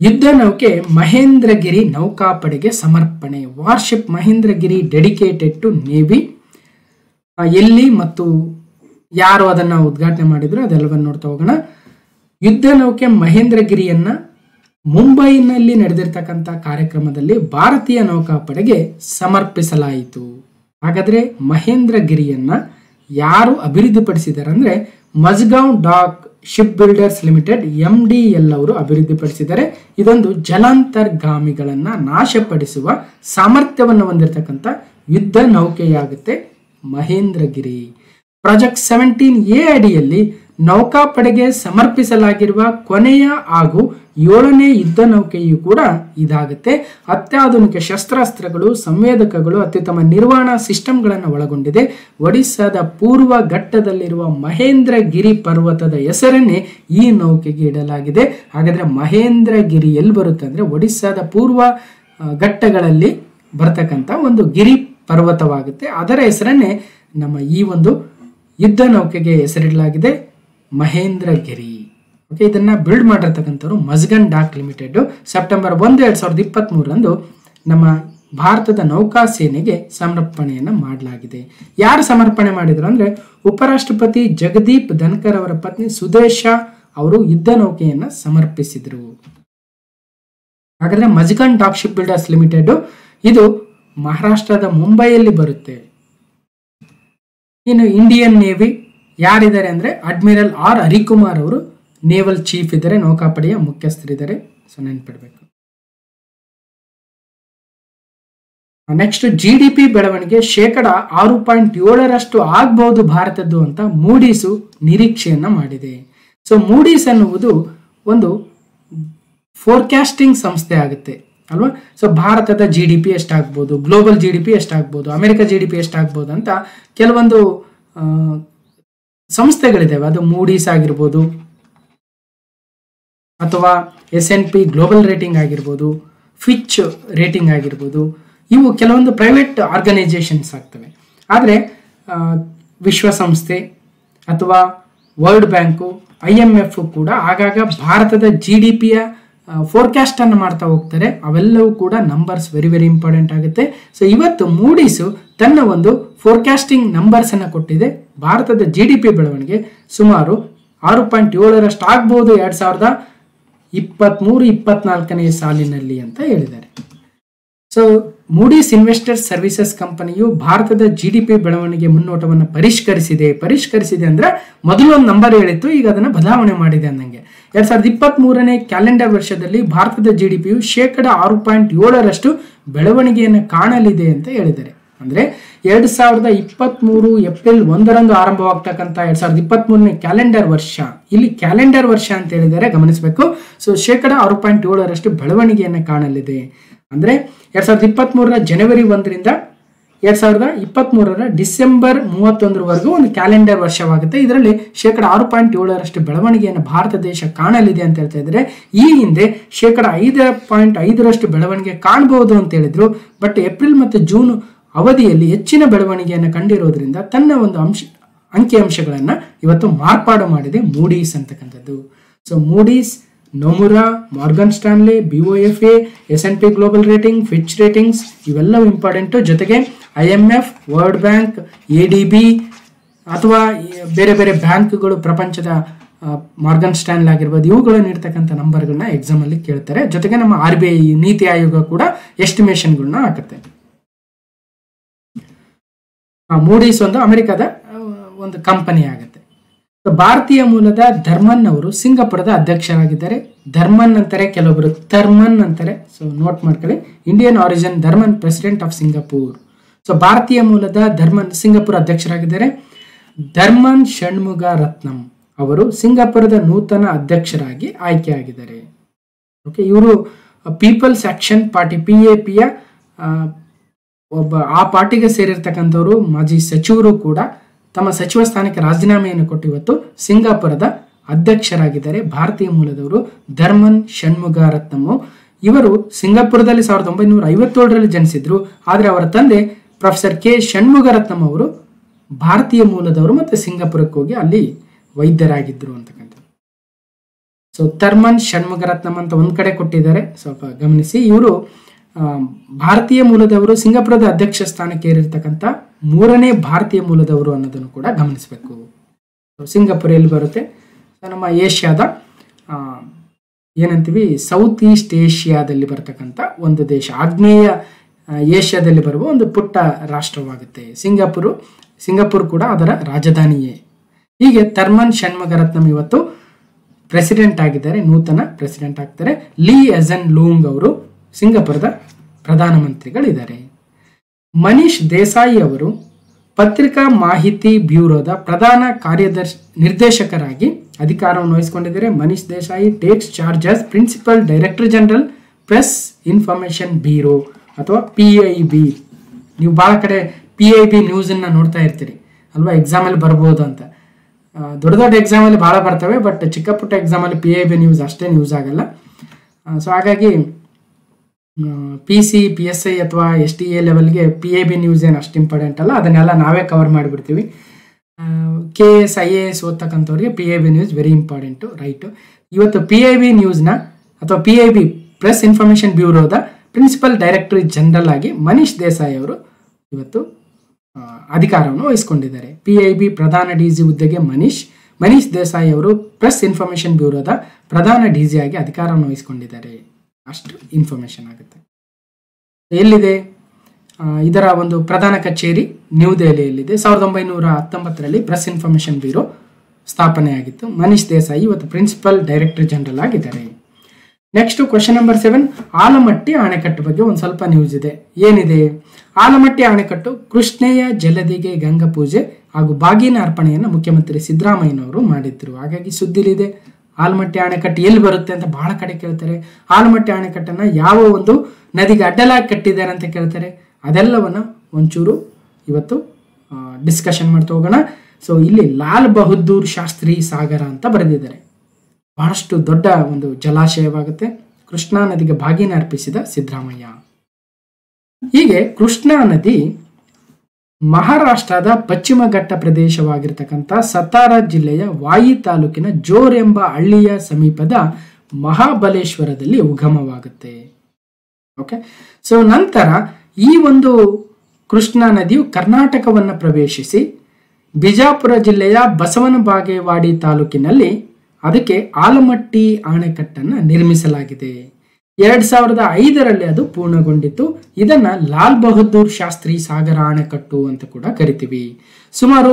ಯುದ್ಧ ನೌಕೆ ಮಹೇಂದ್ರಗಿರಿ ನೌಕಾಪಡೆಗೆ ಸಮರ್ಪಣೆ. Warship Mahendragiri dedicated to navy ಎಲ್ಲಿ ಮತ್ತು ಯಾರು ಅದನ್ನು ಉದ್ಘಾಟನೆ ಮಾಡಿದ್ರು ಅದೆಲ್ಲವನ್ನು ನೋಡ್ತಾ ಹೋಗೋಣ. ಯುದ್ಧ ನೌಕೆ ಮಹೇಂದ್ರಗಿರಿಯನ್ನ ಮುಂಬೈನಲ್ಲಿ ನಡೆದಿರ್ತಕ್ಕಂಥ ಕಾರ್ಯಕ್ರಮದಲ್ಲಿ ಭಾರತೀಯ ನೌಕಾಪಡೆಗೆ ಸಮರ್ಪಿಸಲಾಯಿತು. ಹಾಗಾದ್ರೆ ಮಹೇಂದ್ರಗಿರಿಯನ್ನ ಯಾರು ಅಭಿವೃದ್ಧಿಪಡಿಸಿದ್ದಾರೆ ಅಂದ್ರೆ Mazagon dock shipbuilders limited M D L ಅವರು ಅಭಿವೃದ್ಧಿಪಡಿಸಿದ್ದಾರೆ ಇದೊಂದು ಜಲಾಂತರ್ಗಾಮಿಗಳನ್ನ ನಾಶಪಡಿಸುವ ಸಾಮರ್ಥ್ಯವನ್ನು ಹೊಂದಿರತಕ್ಕಂಥ ಯುದ್ಧ ನೌಕೆಯಾಗುತ್ತೆ ಮಹೇಂದ್ರಗಿರಿ ಪ್ರಾಜೆಕ್ಟ್ ಸೆವೆಂಟೀನ್ ಎ ಅಡಿಯಲ್ಲಿ ನೌಕಾಪಡೆಗೆ ಸಮರ್ಪಿಸಲಾಗಿರುವ ಕೊನೆಯ ಹಾಗೂ ಏಳನೇ ಯುದ್ಧ ನೌಕೆಯು ಕೂಡ ಇದಾಗುತ್ತೆ. ಅತ್ಯಾಧುನಿಕ ಶಸ್ತ್ರಾಸ್ತ್ರಗಳು, ಸಂವೇದಕಗಳು, ಅತ್ಯುತ್ತಮ ನಿರ್ವಹಣಾ ಸಿಸ್ಟಮ್ಗಳನ್ನು ಒಳಗೊಂಡಿದೆ. ಒಡಿಸ್ಸಾದ ಪೂರ್ವ ಘಟ್ಟದಲ್ಲಿರುವ ಮಹೇಂದ್ರಗಿರಿ ಪರ್ವತದ ಹೆಸರನ್ನೇ ಈ ನೌಕೆಗೆ ಇಡಲಾಗಿದೆ. ಹಾಗಾದ್ರೆ ಮಹೇಂದ್ರಗಿರಿ ಎಲ್ಲಿ ಬರುತ್ತೆ ಅಂದ್ರೆ ಒಡಿಸ್ಸಾದ ಪೂರ್ವ ಘಟ್ಟಗಳಲ್ಲಿ ಬರ್ತಕ್ಕಂಥ ಒಂದು ಗಿರಿ ಪರ್ವತವಾಗುತ್ತೆ. ಅದರ ಹೆಸರನ್ನೇ ನಮ್ಮ ಈ ಒಂದು ಯುದ್ಧ ನೌಕೆಗೆ ಹೆಸರಿಡಲಾಗಿದೆ. ಮಹೇಂದ್ರಗಿರಿ. ಓಕೆ ಇದನ್ನ ಬಿಲ್ಡ್ ಮಾಡಿರ್ತಕ್ಕಂಥವ್ರು ಮಜ್ಗನ್ ಡಾಕ್ ಲಿಮಿಟೆಡ್. ಸೆಪ್ಟೆಂಬರ್ ಒಂದು, ಎರಡು ಸಾವಿರದ ಇಪ್ಪತ್ತ್ಮೂರರಂದು ನಮ್ಮ ಭಾರತದ ನೌಕಾ ಸೇನೆಗೆ ಸಮರ್ಪಣೆಯನ್ನ ಮಾಡಲಾಗಿದೆ. ಯಾರು ಸಮರ್ಪಣೆ ಮಾಡಿದ್ರು ಅಂದ್ರೆ ಉಪರಾಷ್ಟ್ರಪತಿ ಜಗದೀಪ್ ಧನ್ಕರ್ ಅವರ ಪತ್ನಿ ಸುದೇಶ ಅವರು ಯುದ್ಧ ನೌಕೆಯನ್ನು ಸಮರ್ಪಿಸಿದರು. ಹಾಗಾದ್ರೆ Mazagon dock ship builders limited ಇದು ಮಹಾರಾಷ್ಟ್ರದ ಮುಂಬೈಯಲ್ಲಿ ಬರುತ್ತೆ. ಇನ್ನು ಇಂಡಿಯನ್ ನೇವಿ ಯಾರಿದ್ದಾರೆ ಅಂದರೆ ಅಡ್ಮಿರಲ್ ಆರ್ ಹರಿಕುಮಾರ್ ಅವರು, ನೇವಲ್ ಚೀಫ್ ಇದ್ದಾರೆ, ನೌಕಾಪಡೆಯ ಮುಖ್ಯಸ್ಥರಿದ್ದಾರೆ. ಸೊ, ನೆನ್ಪಿಡ್ಬೇಕು. ನೆಕ್ಸ್ಟ್ ಜಿ ಡಿ ಪಿ ಬೆಳವಣಿಗೆ ಶೇಕಡ ಆರು ಪಾಯಿಂಟ್ ಏಳರಷ್ಟು ಆಗ್ಬಹುದು ಭಾರತದ್ದು ಅಂತ ಮೂಡೀಸು ನಿರೀಕ್ಷೆಯನ್ನ ಮಾಡಿದೆ. ಸೊ ಮೂಡೀಸ್ ಅನ್ನುವುದು ಒಂದು ಫೋರ್ಕಾಸ್ಟಿಂಗ್ ಸಂಸ್ಥೆ ಆಗುತ್ತೆ, ಅಲ್ವಾ? ಸೊ ಭಾರತದ ಜಿ ಡಿ ಪಿ ಎಷ್ಟಾಗ್ಬೋದು ಗ್ಲೋಬಲ್ ಜಿ ಡಿ ಪಿ ಎಷ್ಟಾಗ್ಬೋದು, ಅಮೆರಿಕ ಜಿ ಡಿ ಪಿ ಎಷ್ಟಾಗ್ಬೋದು ಅಂತ ಕೆಲವೊಂದು ಸಂಸ್ಥೆಗಳಿದ್ದಾವೆ. ಅದು ಮೂಡೀಸ್ ಆಗಿರ್ಬೋದು, ಅಥವಾ S N P global rating ಆಗಿರ್ಬೋದು ಫಿಚ್ ರೇಟಿಂಗ್ ಆಗಿರ್ಬೋದು, ಇವು ಕೆಲವೊಂದು ಪ್ರೈವೇಟ್ ಆರ್ಗನೈಸೇಷನ್ಸ್ ಆಗ್ತವೆ. ಆದರೆ ವಿಶ್ವಸಂಸ್ಥೆ ಅಥವಾ world bank I M F ಕೂಡ ಆಗಾಗ ಭಾರತದ ಜಿ ಡಿ ಪಿಯ ಫೋರ್ಕಾಸ್ಟ್ ಅನ್ನು ಮಾಡ್ತಾ ಹೋಗ್ತಾರೆ. ಅವೆಲ್ಲವೂ ಕೂಡ ನಂಬರ್ಸ್ ವೆರಿ ವೆರಿ ಇಂಪಾರ್ಟೆಂಟ್ ಆಗುತ್ತೆ. ಸೊ ಇವತ್ತು ಮೂಡೀಸು ತನ್ನ ಒಂದು ಫೋರ್ಕಾಸ್ಟಿಂಗ್ ನಂಬರ್ಸನ್ನು ಕೊಟ್ಟಿದೆ. ಭಾರತದ ಜಿ ಡಿ ಪಿ ಬೆಳವಣಿಗೆ ಸುಮಾರು ಆರು ಪಾಯಿಂಟ್ ಏಳರಷ್ಟು ಆಗ್ಬೋದು ಎರಡು ಸಾವಿರದ ಇಪ್ಪತ್ತ್ಮೂರು ಇಪ್ಪತ್ನಾಲ್ಕನೇ ಸಾಲಿನಲ್ಲಿ ಅಂತ ಹೇಳಿದ್ದಾರೆ. ಸೊ ಮೂಡೀಸ್ ಇನ್ವೆಸ್ಟರ್ಸ್ ಸರ್ವಿಸಸ್ ಕಂಪನಿಯು ಭಾರತದ ಜಿ ಡಿ ಪಿ ಬೆಳವಣಿಗೆ ಮುನ್ನೋಟವನ್ನು ಪರಿಷ್ಕರಿಸಿದೆ. ಪರಿಷ್ಕರಿಸಿದೆ ಅಂದ್ರೆ ಮೊದಲು ಒಂದು ನಂಬರ್ ಹೇಳಿತ್ತು, ಈಗ ಅದನ್ನು ಬದಲಾವಣೆ ಮಾಡಿದೆ ಅಂದಂಗೆ. ಎರಡು ಸಾವಿರದ ಇಪ್ಪತ್ತ್ಮೂರನೇ ಕ್ಯಾಲೆಂಡರ್ ವರ್ಷದಲ್ಲಿ ಭಾರತದ ಜಿ ಡಿ ಪಿಯು ಶೇಕಡ ಆರು ಪಾಯಿಂಟ್ ಏಳರಷ್ಟು ಬೆಳವಣಿಗೆಯನ್ನು ಕಾಣಲಿದೆ ಅಂತ ಹೇಳಿದ್ದಾರೆ. ಅಂದ್ರೆ ಎರಡ್ ಸಾವಿರದ ಇಪ್ಪತ್ತ್ ಮೂರು ಏಪ್ರಿಲ್ ಒಂದರಂದು ಆರಂಭವಾಗ್ತಕ್ಕಂಥ ಎರಡ್ ಸಾವಿರದ ಇಪ್ಪತ್ತ್ ಮೂರನೇ ಕ್ಯಾಲೆಂಡರ್ ವರ್ಷ. ಇಲ್ಲಿ ಕ್ಯಾಲೆಂಡರ್ ವರ್ಷ ಅಂತ ಹೇಳಿದರೆ ಗಮನಿಸಬೇಕು. ಸೊ ಶೇಕಡ ಆರು ಪಾಯಿಂಟ್ ಏಳರಷ್ಟು ಬೆಳವಣಿಗೆಯನ್ನು ಕಾಣಲಿದೆ. ಅಂದ್ರೆ ಎರಡ್ ಸಾವಿರದ ಇಪ್ಪತ್ತ್ ಮೂರರ ಜನವರಿ ಒಂದರಿಂದ ಎರಡ್ ಸಾವಿರದ ಇಪ್ಪತ್ತ್ ಮೂರರ ಡಿಸೆಂಬರ್ ಮೂವತ್ತೊಂದರವರೆಗೂ ಒಂದು ಕ್ಯಾಲೆಂಡರ್ ವರ್ಷವಾಗುತ್ತೆ. ಇದರಲ್ಲಿ ಶೇಕಡ ಆರು ಪಾಯಿಂಟ್ ಏಳರಷ್ಟು ಬೆಳವಣಿಗೆಯನ್ನು ಭಾರತ ದೇಶ ಕಾಣಲಿದೆ ಅಂತ ಹೇಳ್ತಾ ಇದ್ದಾರೆ. ಈ ಹಿಂದೆ ಶೇಕಡ ಐದರ ಪಾಯಿಂಟ್ ಐದರಷ್ಟು ಬೆಳವಣಿಗೆ ಕಾಣಬಹುದು ಅಂತ ಹೇಳಿದ್ರು. ಬಟ್ ಏಪ್ರಿಲ್ ಮತ್ತು ಜೂನ್ ಅವಧಿಯಲ್ಲಿ ಹೆಚ್ಚಿನ ಬೆಳವಣಿಗೆಯನ್ನು ಕಂಡಿರೋದ್ರಿಂದ ತನ್ನ ಒಂದು ಅಂಶ ಅಂಕಿಅಂಶಗಳನ್ನು ಇವತ್ತು ಮಾರ್ಪಾಡು ಮಾಡಿದೆ ಮೂಡೀಸ್ ಅಂತಕ್ಕಂಥದ್ದು so Moody's, Nomura, Morgan Stanley B O F S and P global rating, Fitch ratings ಇವೆಲ್ಲವೂ ಇಂಪಾರ್ಟೆಂಟು. ಜೊತೆಗೆ I M F, world bank, A D B ಅಥವಾ ಬೇರೆ ಬೇರೆ ಬ್ಯಾಂಕ್ಗಳು ಪ್ರಪಂಚದ ಮಾರ್ಗನ್ ಸ್ಟ್ಯಾನ್ಲ್ ಆಗಿರ್ಬೋದು ಇವುಗಳು ನೀಡ್ತಕ್ಕಂಥ ನಂಬರ್ಗಳನ್ನ ಎಕ್ಸಾಮಲ್ಲಿ ಕೇಳ್ತಾರೆ. ಜೊತೆಗೆ ನಮ್ಮ R B I NITI Aayog ಕೂಡ ಎಸ್ಟಿಮೇಷನ್ಗಳನ್ನ ಹಾಕುತ್ತೆ. ಮೂಡೀಸ್ ಒಂದು ಅಮೆರಿಕದ ಒಂದು ಕಂಪನಿ ಆಗುತ್ತೆ. ಭಾರತೀಯ ಮೂಲದ ಧರ್ಮನ್ ಅವರು ಸಿಂಗಾಪುರದ ಅಧ್ಯಕ್ಷರಾಗಿದ್ದಾರೆ. ಧರ್ಮನ್ ಅಂತಾರೆ ಕೆಲವೊಬ್ಬರು ಥರ್ಮನ್ ಅಂತಾರೆ. ಸೊ ನೋಟ್ ಮಾಡ್ಕೊಳ್ಳಿ. Indian origin Tharman president of Singapore so ಭಾರತೀಯ ಮೂಲದ ಧರ್ಮನ್, ಸಿಂಗಾಪುರ ಅಧ್ಯಕ್ಷರಾಗಿದ್ದಾರೆ. ಧರ್ಮನ್ ಷಣ್ಮುಗ ರತ್ನಂ ಅವರು ಸಿಂಗಾಪುರದ ನೂತನ ಅಧ್ಯಕ್ಷರಾಗಿ ಆಯ್ಕೆಯಾಗಿದ್ದಾರೆ. ಓಕೆ ಇವರು people's action party P A ಪಿಯ ಒಬ್ಬ ಆ ಪಾರ್ಟಿಗೆ ಸೇರಿರ್ತಕ್ಕಂಥವರು ಮಾಜಿ ಸಚಿವರು ಕೂಡ ತಮ್ಮ ಸಚಿವ ಸ್ಥಾನಕ್ಕೆ ರಾಜೀನಾಮೆಯನ್ನು ಕೊಟ್ಟು ಇವತ್ತು ಸಿಂಗಾಪುರದ ಅಧ್ಯಕ್ಷರಾಗಿದ್ದಾರೆ. ಭಾರತೀಯ ಮೂಲದವರು ಧರ್ಮನ್ ಷಣ್ಮುಗಾರತ್ನಮ್ಮ ಇವರು ಸಿಂಗಾಪುರದಲ್ಲಿ ಸಾವಿರದ ಒಂಬೈನೂರ ಐವತ್ತೇಳರಲ್ಲಿ ಜನಿಸಿದ್ರು. ಆದರೆ ಅವರ ತಂದೆ ಪ್ರೊಫೆಸರ್ ಕೆ ಷಣ್ಮುಗರತ್ನಂ ಅವರು ಭಾರತೀಯ ಮೂಲದವರು ಮತ್ತು ಸಿಂಗಾಪುರಕ್ಕೆ ಹೋಗಿ ಅಲ್ಲಿ ವೈದ್ಯರಾಗಿದ್ದರು ಅಂತಕ್ಕಂಥ ಸೊ ಥರ್ಮನ್ ಷಣ್ಮುಗರತ್ನಂ ಅಂತ ಒಂದು ಕಡೆ ಕೊಟ್ಟಿದ್ದಾರೆ. ಸ್ವಲ್ಪ ಗಮನಿಸಿ. ಇವರು ಭಾರತೀಯ ಮೂಲದವರು ಸಿಂಗಾಪುರದ ಅಧ್ಯಕ್ಷ ಸ್ಥಾನಕ್ಕೆ ಏರಿರ್ತಕ್ಕಂಥ ಮೂರನೇ ಭಾರತೀಯ ಮೂಲದವರು ಅನ್ನೋದನ್ನು ಕೂಡ ಗಮನಿಸಬೇಕು. ಸಿಂಗಾಪುರ ಎಲ್ಲಿ ಬರುತ್ತೆ? ನಮ್ಮ ಏಷ್ಯಾದ ಏನಂತೀವಿ? ಸೌತ್ ಈಸ್ಟ್ ಏಷ್ಯಾದಲ್ಲಿ ಬರ್ತಕ್ಕಂಥ ಒಂದು ದೇಶ, ಆಗ್ನೇಯ ಏಷ್ಯಾದಲ್ಲಿ ಬರುವ ಒಂದು ಪುಟ್ಟ ರಾಷ್ಟ್ರವಾಗುತ್ತೆ. ಸಿಂಗಾಪುರ್ ಸಿಂಗಾಪುರ್ ಕೂಡ ಅದರ ರಾಜಧಾನಿಯೇ. ಹೀಗೆ ಥರ್ಮನ್ ಷಣ್ಮಗರತ್ನಂ ಇವತ್ತು ಪ್ರೆಸಿಡೆಂಟ್ ಆಗಿದ್ದಾರೆ, ನೂತನ ಪ್ರೆಸಿಡೆಂಟ್ ಆಗ್ತಾರೆ. ಲೀ ಎಜನ್ ಲೂಂಗ್ ಅವರು ಸಿಂಗಾಪುರದ ಪ್ರಧಾನಮಂತ್ರಿಗಳಿದ್ದಾರೆ. ಮನೀಶ್ ದೇಸಾಯಿ ಅವರು ಪತ್ರಿಕಾ ಮಾಹಿತಿ ಬ್ಯೂರೋದ ಪ್ರಧಾನ ಕಾರ್ಯದರ್ಶಿ ನಿರ್ದೇಶಕರಾಗಿ ಅಧಿಕಾರವನ್ನು ವಹಿಸಿಕೊಂಡಿದ್ದಾರೆ. Manish Desai takes charges principal director general press information bureau ಅಥವಾ ಪಿ ಐ ಬಿ ನೀವು ಭಾಳ ಕಡೆ ಪಿ ಐ ಬಿ ನ್ಯೂಸನ್ನು ನೋಡ್ತಾ ಇರ್ತೀರಿ. ಅಲ್ವಾ? ಎಕ್ಸಾಮಲ್ಲಿ ಬರ್ಬೋದು ಅಂತ. ದೊಡ್ಡ ದೊಡ್ಡ ಎಕ್ಸಾಮಲ್ಲಿ ಭಾಳ ಬರ್ತವೆ ಬಟ್ ಚಿಕ್ಕ ಪುಟ್ಟ ಎಕ್ಸಾಮಲ್ಲಿ ಪಿ ಐ ಬಿ ನ್ಯೂಸ್ ಅಷ್ಟೇ ನ್ಯೂಸ್ ಆಗಲ್ಲ. ಸೊ ಹಾಗಾಗಿ P C P S I ಅಥವಾ ಎಸ್ ಟಿ ಎ ಲೆವೆಲ್ಗೆ ಪಿ ಎ ಬಿ ನ್ಯೂಸ್ ಏನು ಅಷ್ಟು ಇಂಪಾರ್ಟೆಂಟ್ ಅಲ್ಲ? ಅದನ್ನೆಲ್ಲ ನಾವೇ cover ಮಾಡಿಬಿಡ್ತೀವಿ. K S I A S ಓದ್ತಕ್ಕಂಥವ್ರಿಗೆ P A B news very important right ಇವತ್ತು ಪಿ ಐ ಬಿ ನ್ಯೂಸ್ನ ಅಥವಾ P I B press information ಬ್ಯೂರೋದ principal director general ಆಗಿ ಮನೀಶ್ ದೇಸಾಯಿ ಅವರು ಇವತ್ತು ಅಧಿಕಾರವನ್ನು ವಹಿಸಿಕೊಂಡಿದ್ದಾರೆ. ಪಿ ಐ ಬಿ ಪ್ರಧಾನ ಡಿ ಜಿ ಹುದ್ದೆಗೆ ಮನೀಶ್ ಮನೀಶ್ ದೇಸಾಯಿ ಅವರು ಪ್ರೆಸ್ ಇನ್ಫಾರ್ಮೇಷನ್ ಬ್ಯೂರೋದ ಪ್ರಧಾನ ಡಿ ಜಿ ಆಗಿ ಅಧಿಕಾರವನ್ನು ವಹಿಸಿಕೊಂಡಿದ್ದಾರೆ. ಅಷ್ಟು ಇನ್ಫಾರ್ಮೇಷನ್ ಆಗುತ್ತೆ. ಎಲ್ಲಿದೆ? ಇದರ ಒಂದು ಪ್ರಧಾನ ಕಚೇರಿ ನ್ಯೂ ದೆಹಲಿಯಲ್ಲಿದೆ. ಸಾವಿರದ ಒಂಬೈನೂರ ಹತ್ತೊಂಬತ್ತರಲ್ಲಿ ಪ್ರೆಸ್ ಇನ್ಫಾರ್ಮೇಷನ್ ಬ್ಯೂರೋ ಸ್ಥಾಪನೆಯಾಗಿತ್ತು. ಮನೀಶ್ ದೇಸಾಯಿ ಇವತ್ತು ಪ್ರಿನ್ಸಿಪಲ್ ಡೈರೆಕ್ಟರ್ ಜನರಲ್ ಆಗಿದ್ದಾರೆ. Next question number seven Almatti ಅಣೆಕಟ್ಟು ಬಗ್ಗೆ ಒಂದು ಸ್ವಲ್ಪ ನ್ಯೂಸ್ ಇದೆ. ಏನಿದೆ? ಆಲಮಟ್ಟಿ ಅಣೆಕಟ್ಟು ಕೃಷ್ಣೆಯ ಜಲದಿಗೆ ಗಂಗಾ ಪೂಜೆ ಹಾಗೂ ಬಾಗಿನ ಅರ್ಪಣೆಯನ್ನು ಮುಖ್ಯಮಂತ್ರಿ ಸಿದ್ದರಾಮಯ್ಯನವರು ಮಾಡಿದ್ರು. ಹಾಗಾಗಿ ಸುದ್ದಿಲಿದೆ. ಆಲಮಟ್ಟಿ ಅಣೆಕಟ್ಟು ಎಲ್ಲಿ ಬರುತ್ತೆ ಅಂತ ಬಹಳ ಕಡೆ ಕೇಳ್ತಾರೆ. ಆಲಮಟ್ಟಿ ಅಣೆಕಟ್ಟನ್ನು ಯಾವ ಒಂದು ನದಿಗೆ ಅಡ್ಡಲಾಗಿ ಕಟ್ಟಿದ್ದಾರೆ ಅಂತ ಕೇಳ್ತಾರೆ. ಅದೆಲ್ಲವನ್ನು ಒಂಚೂರು ಇವತ್ತು ಡಿಸ್ಕಷನ್ ಮಾಡ್ತಾ ಹೋಗೋಣ. ಸೊ ಇಲ್ಲಿ ಲಾಲ್ ಬಹದ್ದೂರ್ ಶಾಸ್ತ್ರಿ ಸಾಗರ ಅಂತ ಬರೆದಿದ್ದಾರೆ. ಬಹಳಷ್ಟು ದೊಡ್ಡ ಒಂದು ಜಲಾಶಯವಾಗುತ್ತೆ. ಕೃಷ್ಣಾ ನದಿಗೆ ಬಾಗಿನ ಅರ್ಪಿಸಿದ ಸಿದ್ದರಾಮಯ್ಯ. ಹೀಗೆ ಕೃಷ್ಣಾ ನದಿ ಮಹಾರಾಷ್ಟ್ರದ ಪಶ್ಚಿಮ ಘಟ್ಟ ಪ್ರದೇಶವಾಗಿರ್ತಕ್ಕಂಥ ಸತಾರ ಜಿಲ್ಲೆಯ ವಾಯಿ ತಾಲೂಕಿನ ಜೋರ್ ಎಂಬ ಹಳ್ಳಿಯ ಸಮೀಪದ ಮಹಾಬಲೇಶ್ವರದಲ್ಲಿ ಉಗಮವಾಗುತ್ತೆ. ಓಕೆ ಸೊ ನಂತರ ಈ ಒಂದು ಕೃಷ್ಣಾ ನದಿಯು ಕರ್ನಾಟಕವನ್ನು ಪ್ರವೇಶಿಸಿ ಬಿಜಾಪುರ ಜಿಲ್ಲೆಯ ಬಸವನ ಬಾಗೇವಾಡಿ ತಾಲೂಕಿನಲ್ಲಿ ಅದಕ್ಕೆ ಆಲಮಟ್ಟಿ ಅಣೆಕಟ್ಟನ್ನು ನಿರ್ಮಿಸಲಾಗಿದೆ. ಎರಡ್ ಸಾವಿರದ ಐದರಲ್ಲಿ ಅದು ಪೂರ್ಣಗೊಂಡಿತ್ತು. ಇದನ್ನ ಲಾಲ್ ಬಹದ್ದೂರ್ ಶಾಸ್ತ್ರಿ ಸಾಗರ ಅಣೆಕಟ್ಟು ಅಂತ ಕೂಡ ಕರಿತೀವಿ. ಸುಮಾರು